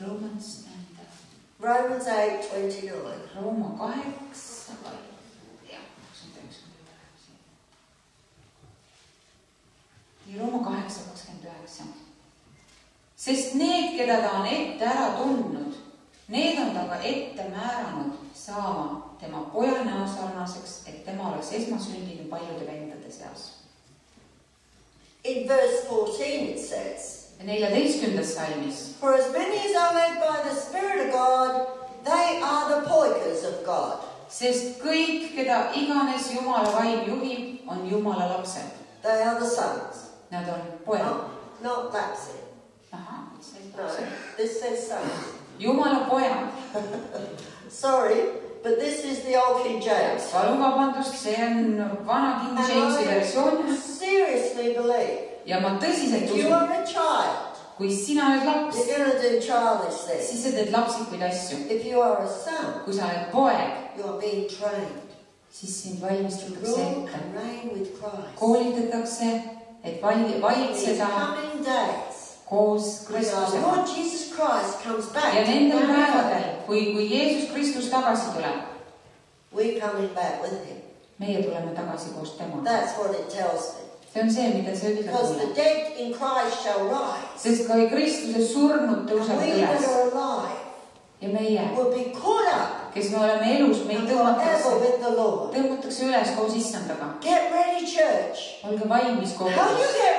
Romans, Romans 8 nii, Rooma kaheksa, kakskümmend üheksa. sest need, keda ta on ette ära tundnud, need on ta ka ette määranud saama tema poja näo sarnaseks, et tema oleks esmasündinu paljude vendade seas. In verse 14 it says, neljateistkümnendas salmis, For as many as are led by the Spirit of God, they are the poikers of God. sest kõik, keda iganes Jumala vaim juhib, on Jumala lapsed. They are the sons. Nad on pojad. Not, not lapsy. ahah, see No, on see. this says sons. Jumala pojad. Sorry, but this is the old King James. palun vabandust, see on vana King Jamesi versioon seriously believe ja ma tõsiselt if you usun, are a child, kui sina oled laps, you're going to do childish things. siis sa teed lapsikuid asju. If you are a son, kui sa oled poeg, you are being trained siis sind valmistatakse ette, koolitatakse, et valitseda koos Kristusega. Lord Jesus Christ comes back, ja nendel päevadel, kui, kui Jeesus Kristus tagasi tuleb, we're coming back with him. meie tuleme tagasi koos temaga. That's what it tells me. see on see, mida see ütleb Because the mulle. dead in Christ shall rise. sest ka Kristuse surnud that üles ja meie, kes me oleme elus, meid tõmmatakse, tõmmatakse üles koos issandaga. Get ready, church. olge valmis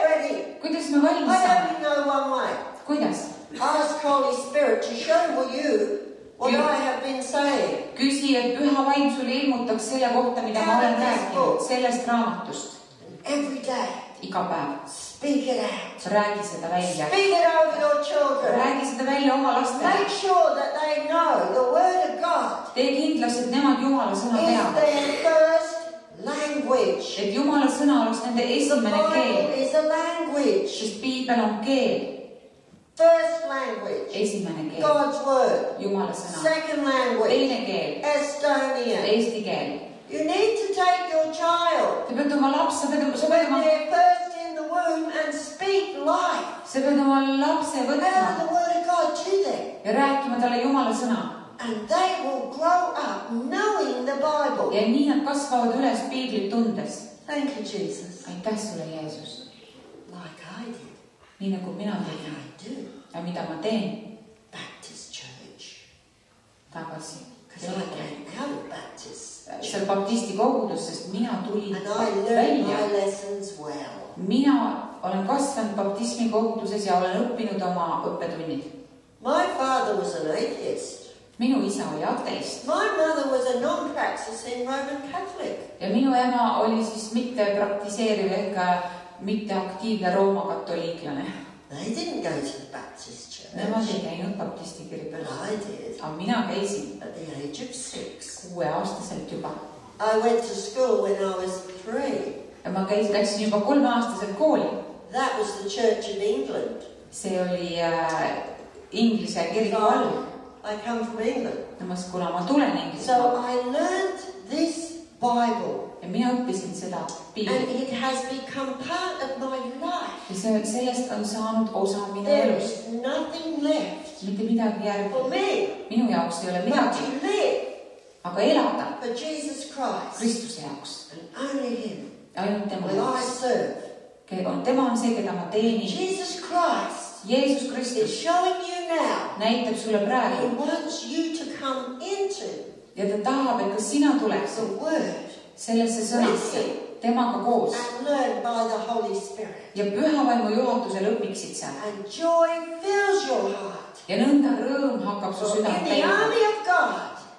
ready? kuidas me valmis saame? kuidas? Ask Holy Spirit to show you what I have been saying. küsi, et püha vaim sulle ilmutaks selle kohta, mida ma olen rääkinud, sellest raamatust every day, iga päev. speak it out. räägi seda välja, Speak it over your children. räägi seda välja oma lastele Make. sure that they know the Word of God tee kindlaks, et nemad Jumala sõna is teavad, their first language. et Jumala sõna oleks nende The esimene Bible keel, is a language. sest piibel on keel, First language, esimene keel, God's Word. Jumala sõna, Second language, teine keel, Estonian. eesti keel. You need to take your child sa pead oma lapse, pead, sa pead oma, first in the womb and speak life. sa pead oma lapse võtma the Word of God to them. ja rääkima talle Jumala sõna And they will grow up knowing the Bible. ja nii nad kasvavad üles piiblit tundes. Thank you, Jesus. aitäh sulle, Jeesus, Like I did. nii nagu mina Like tegin I do. ja mida ma teen Baptist church. tagasi. Because I came out of Baptist. Seal baptisti kogudus, sest mina tulin I välja well. mina olen kasvanud baptismi koguduses ja olen õppinud oma õppetunnid. My father was an atheist. minu isa oli ateist My mother was a non-practicing Roman Catholic. ja minu ema oli siis mitte praktiseeriv ehk äh, mitteaktiivne Rooma katoliiklane. They didn't go to the Baptist Nemad ei käinud baptisti kirikus, aga mina käisin at the age of six. kuueaastaselt juba I went to school when I was three. ja ma käisin, läksin juba kolmeaastaselt kooli. That was the Church of England. see oli äh, Inglise kiriku all, I come from England. kuna ma tulen So Inglismaalt I learned this Bible ja mina õppisin seda and piiblit it has become part of my life. ja see, sellest on saanud osa minu elust. is nothing left mitte midagi järgi for. me minu jaoks ei ole midagi, to live aga elada for Jesus Christ Kristuse jaoks, and only Him ainult tema will I jaoks. tema on see, keda ma teenin. Jesus Christ Jeesus is Kristus showing you now näitab sulle He praegu wants you to come into ja ta tahab, et kas sina tuleksid sellesse sõnasse temaga koos ja pühavaimu juhatusel õpiksid seal And joy fills your heart. ja nõnda rõõm hakkab su südant täitma.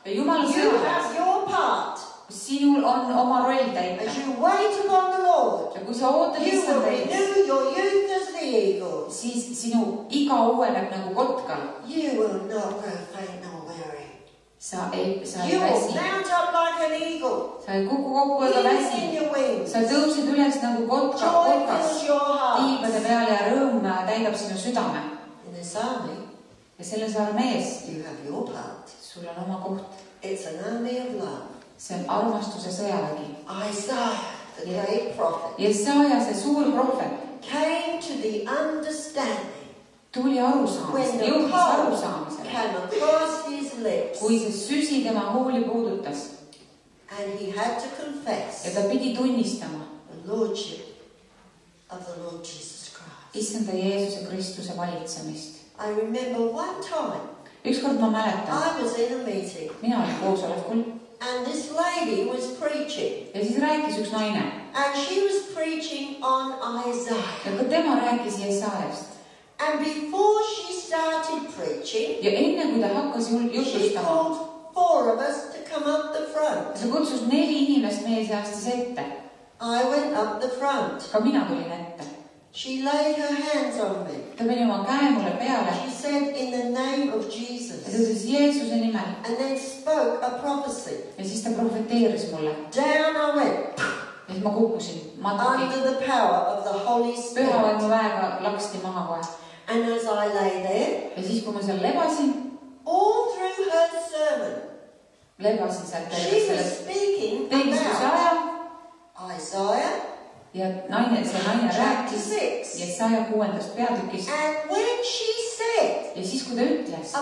ja Jumala you sõna have your part sinul on oma roll täita As you wait upon the Lord, ja kui sa ootad the eagle. siis sinu iga uueneb nagu kotkal. You will not grow faint nor weary. Sa ei, sa ei You will väsi, mount up like an eagle, sa ei kuku kokku ega väsi sa tõused üles nagu kotka, kotkas tiibade peal ja rõõm täidab sinu südame. In this army, ja selles armees you have your part. sul on oma koht. It's an army of love. see on armastuse sõjavägi. Isaiah, the great prophet, Jesaja, see suur prohvet, came to the understanding tuli the jõudis arusaamisele, kui see süsi tema huuli puudutas and he had to ja confess ta pidi tunnistama the lordship of the Lord Jesus Christ. issanda Jeesuse Kristuse valitsemist. I remember one time ükskord ma mäletan, I was in a meeting mina olin koosolekul and this lady was preaching ja siis rääkis üks naine and she was preaching on Isaiah. ja ka tema rääkis Jesajast And before she started preaching, ja enne kui ta hakkas jul- she jutustama, called four of us to come up the front. ta kutsus neli inimest meie seast siis ette, I went up the front. ka mina tulin ette. She laid her hands on me. ta pani oma käe mulle peale She said, In the name of ja ta Jesus. ütles Jeesuse nimel And then spoke a prophecy. ja siis ta profeteeris mulle Down I went ja siis ma kukkusin mataki. under the power of the Holy püha Spirit. vaimu väega laksti maha kohe And as I lay there, ja siis, kui ma seal lebasin, all through her sermon, lebasin seal she was speaking about ajal Isaiah ja naine, see naine chapter rääkis 6. Jesaja kuuendast peatükist. And when she said ja siis, kui ta ütles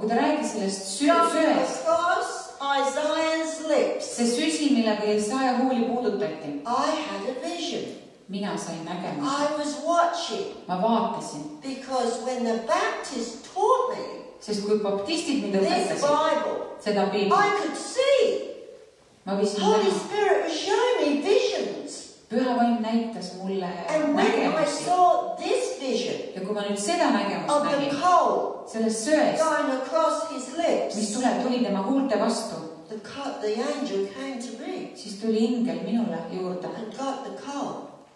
kui ta rääkis sellest söest, across Isaiah's lips, see süsi, millega Jesaja huuli puudutati, Mina sain nägemuse, I was watching ma vaatasin, because when the Baptist taught me sest kui baptistid mind õpetasid seda piiblit, I could see. Ma võisin Holy näha, Spirit was showing me visions. püha vaim näitas mulle And when I nägemusi saw this vision ja kui ma nüüd seda nägemust of the nägin, coal sellest söest, going across his mis lips, tuleb, tuli tema huulte vastu, the, co- the angel came to me siis tuli ingel minule juurde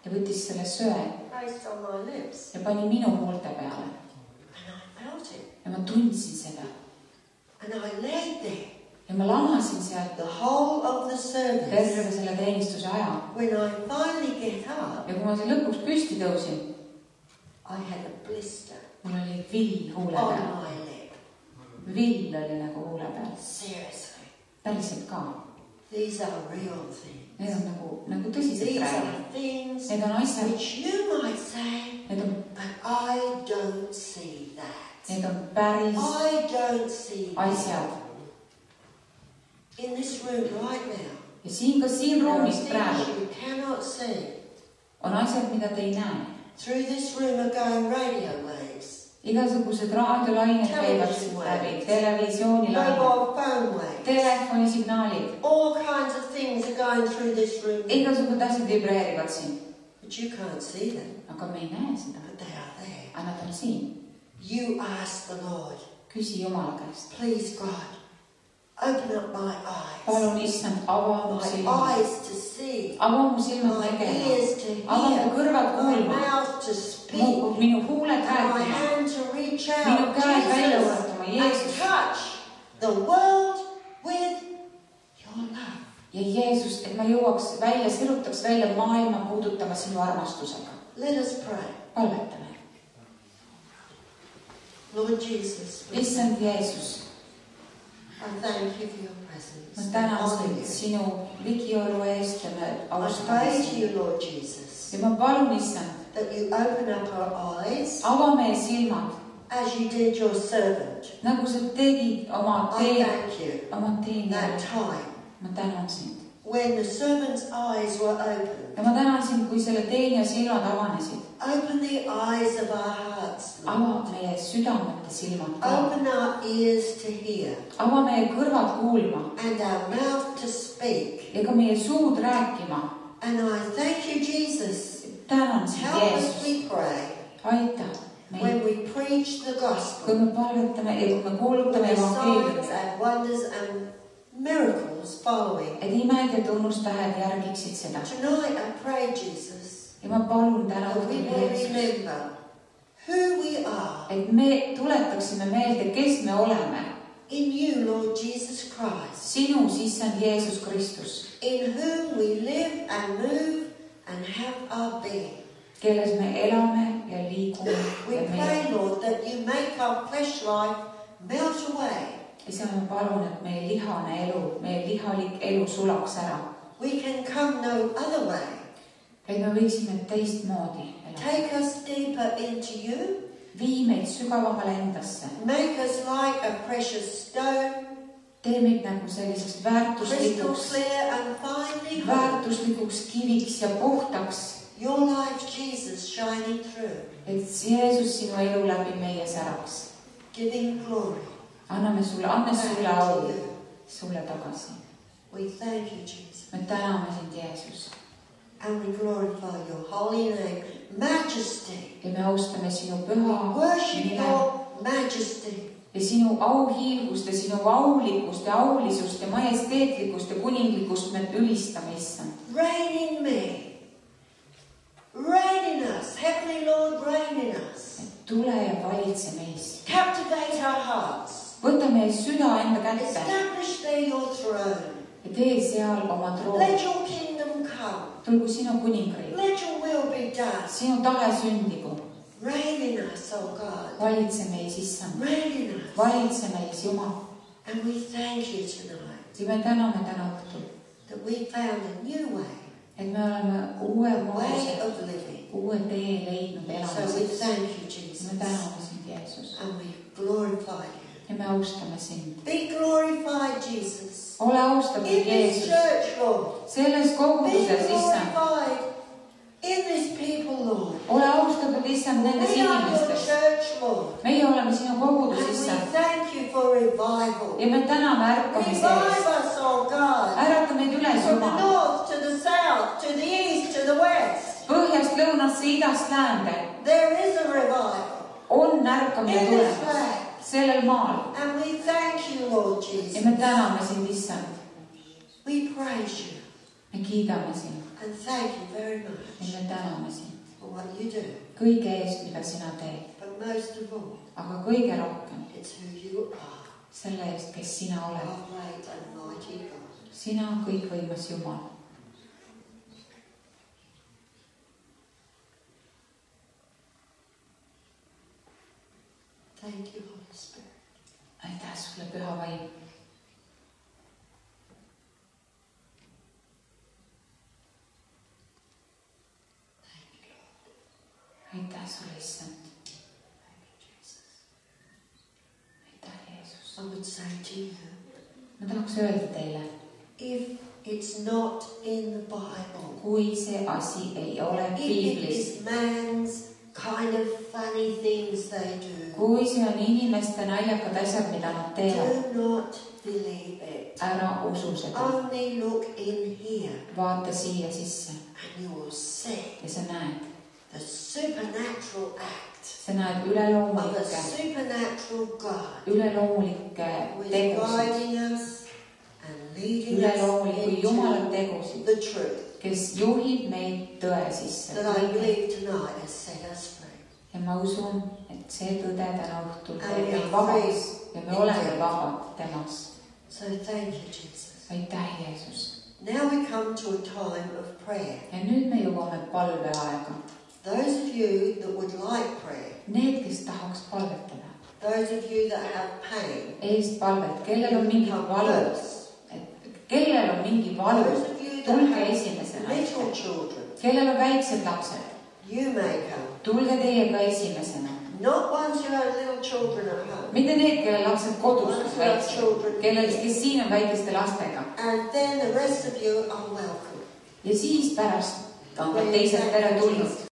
ja võttis selle söe placed on my lips. ja pani minu huulte peale And I felt it. ja ma tundsin seda And I laid there ja ma lamasin seal the whole of the service. terve selle teenistuse aja When I finally get up, ja kui ma seal lõpuks püsti tõusin, I had a blister mul oli vill huule on peal, my lip. vill oli nagu huule peal, Seriously. päriselt ka. These are real things. Need on nagu, nagu are things need on asjad, which you might say, need on, but I don't see that. need on päris asjad In this room right now, ja siin, ka siin ruumis praegu you cannot see. on asjad, mida te ei näe. Through this room are going radio igasugused raadiolained käivad siit läbi, televisioonilained, telefonisignaalid, All kinds of things are going through this room. igasugused asjad vibreerivad siin, But you can't see them, aga me ei näe seda, but they are there. aga nad on siin. You ask the Lord, küsi Jumala käest, please God, open up my eyes, palun issand, ava mu silmad, eyes to see, ava mu silmad nägema, ava mu kõrvad kuulma, mu, minu huuled reach minu out, käed välja Jesus, ulatama, Jeesus touch the world with your love. ja Jeesus, et ma jõuaks välja, sirutaks välja maailma puudutama sinu armastusega. Let us pray. palvetame, Lord Jesus, we issand Jeesus, I thank you for your presence. ma tänan sind sinu ligiolu eest ja me austame sind. ja ma palun, issand, that you open up our eyes ava meie silmad, as you did your servant. nagu sa tegid oma I tee, thank you oma that teenijale. time ma tänan sind when the servant's eyes were open. ja ma tänan sind, kui selle teenija silmad avanesid. Open the eyes of our hearts, ava Lord. meie südamete silmad ka, Open our ears to hear ava meie kõrvad kuulma and our mouth to speak. ja ka meie suud rääkima. And I thank you, Jesus. Tänan sind, Help us, Jeesus, we pray, aita when we preach the kui gospel, me palvetame ja kui me kuulutame the signs evangeeliumi and wonders and miracles following. et imed ja tunnustähed järgiksid seda. Tonight I pray, Jesus, ja ma palun täna õhtul Jeesus, remember who we are. et me tuletaksime meelde, kes me oleme. In you, Lord Jesus Christ, sinus, issand Jeesus Kristus, in whom we live and move and have our being. kelles me elame ja liigume We ja pray, Lord, that you make our flesh life melt away. isa, ma palun, et meie lihane elu, meie lihalik elu sulaks ära, We can come no other way. et me võiksime teistmoodi. Take us deeper into you. vii meid sügavamale endasse, Make us like a precious stone, tee meid nagu selliseks väärtuslikuks, väärtuslikuks kiviks ja puhtaks, Your life, Jesus, shining through, et Jeesus sinu elu läbi meie säraks. anname sulle, anna sulle au. Sulle tagasi. We thank you, Jesus, me täname sind, Jeesus. And we glorify your holy name, majesty. ja me austame sinu püha worship your majesty. Ja sinu auhiilgust ja sinu aulikkust ja aulisust ja majesteetlikkust ja kuninglikkust me ülistame, issand. Reign in me. Reign in us. Heavenly Lord, reign in us. tule ja valitse meis. Captivate our hearts. võta meie süda enda kätte Establish there your throne. ja tee seal oma Let trooni. your kingdom come. tulgu sinu kuningriik, Let your will be done. sinu tahe sündigu, Reign in us, oh God. valitse meis, issand, Reign in us. valitse meis, Jumal. And we thank you tonight ja me täname täna õhtul, that we found a new way, et me oleme uue way of living. uue tee leidnud So we elamiseks. thank you, me Jesus. täname sind, Jeesus And we glorify you. ja me austame sind. Be glorified, Jesus. ole austatud, Jeesus, selles koguduses, issand, ole austatud, issand, nendes We are your inimestes. church, Lord. meie oleme sinu And kogudus, we issand, thank you for revival. ja me täname ärkamise Revive eest. us, oh God. ärata meid üles, From the Jumal, north to the south, to the east to the west. põhjast lõunasse, idast läände There is a revival on ärkamine in this tulemas land. sellel maal And we thank you, Lord ja Jesus. me täname sind, issand, We praise you me kiidame sind and thank you very ja much me täname sind for what you do. kõige eest, mida sina teed, But most of all, aga kõige rohkem it's who you are, selle eest, kes sina oled. sina kõikvõimas Jumal. Thank you, Holy Spirit. aitäh sulle, püha vaim. aitäh sulle, issand, aitäh, Jeesus. I would say to you, ma tahaks öelda teile, if it's not in the Bible, kui see asi ei ole piiblis, is man's kind of funny things they do, kui see on inimeste naljakad asjad, mida nad teevad, do not believe it. ära usu seda. Only look in here. Vaata siia sisse. And you will see ja sa näed, the supernatural act of a üleloomulikke, supernatural God üleloomulikke tegusid, guiding us and leading us üleloomuliku Jumala tegusid, the truth kes juhib meid tõe sisse. that I believe tonight has set us free. ja ma usun, et see tõde täna õhtul teeb meid vabaks ja me oleme vabad temas. So thank you, Jesus. aitäh, Jeesus. Now we come to a time of prayer. ja nüüd me jõuame palveaega. Those of you that would like prayer, Need, kes tahaks palvetada, those of you that have pain, eest palvet, kellel on mingi valu, kellel on mingi valu, tulge esimesena little children, kellel on väiksed lapsed, you may come. tulge teie ka esimesena. Not ones who have little children at home. mitte need, kellel lapsed kodus have väiksed, kellel, kes siin on väikeste lastega And then the rest of you are welcome. ja siis pärast on ka teised teretulnud.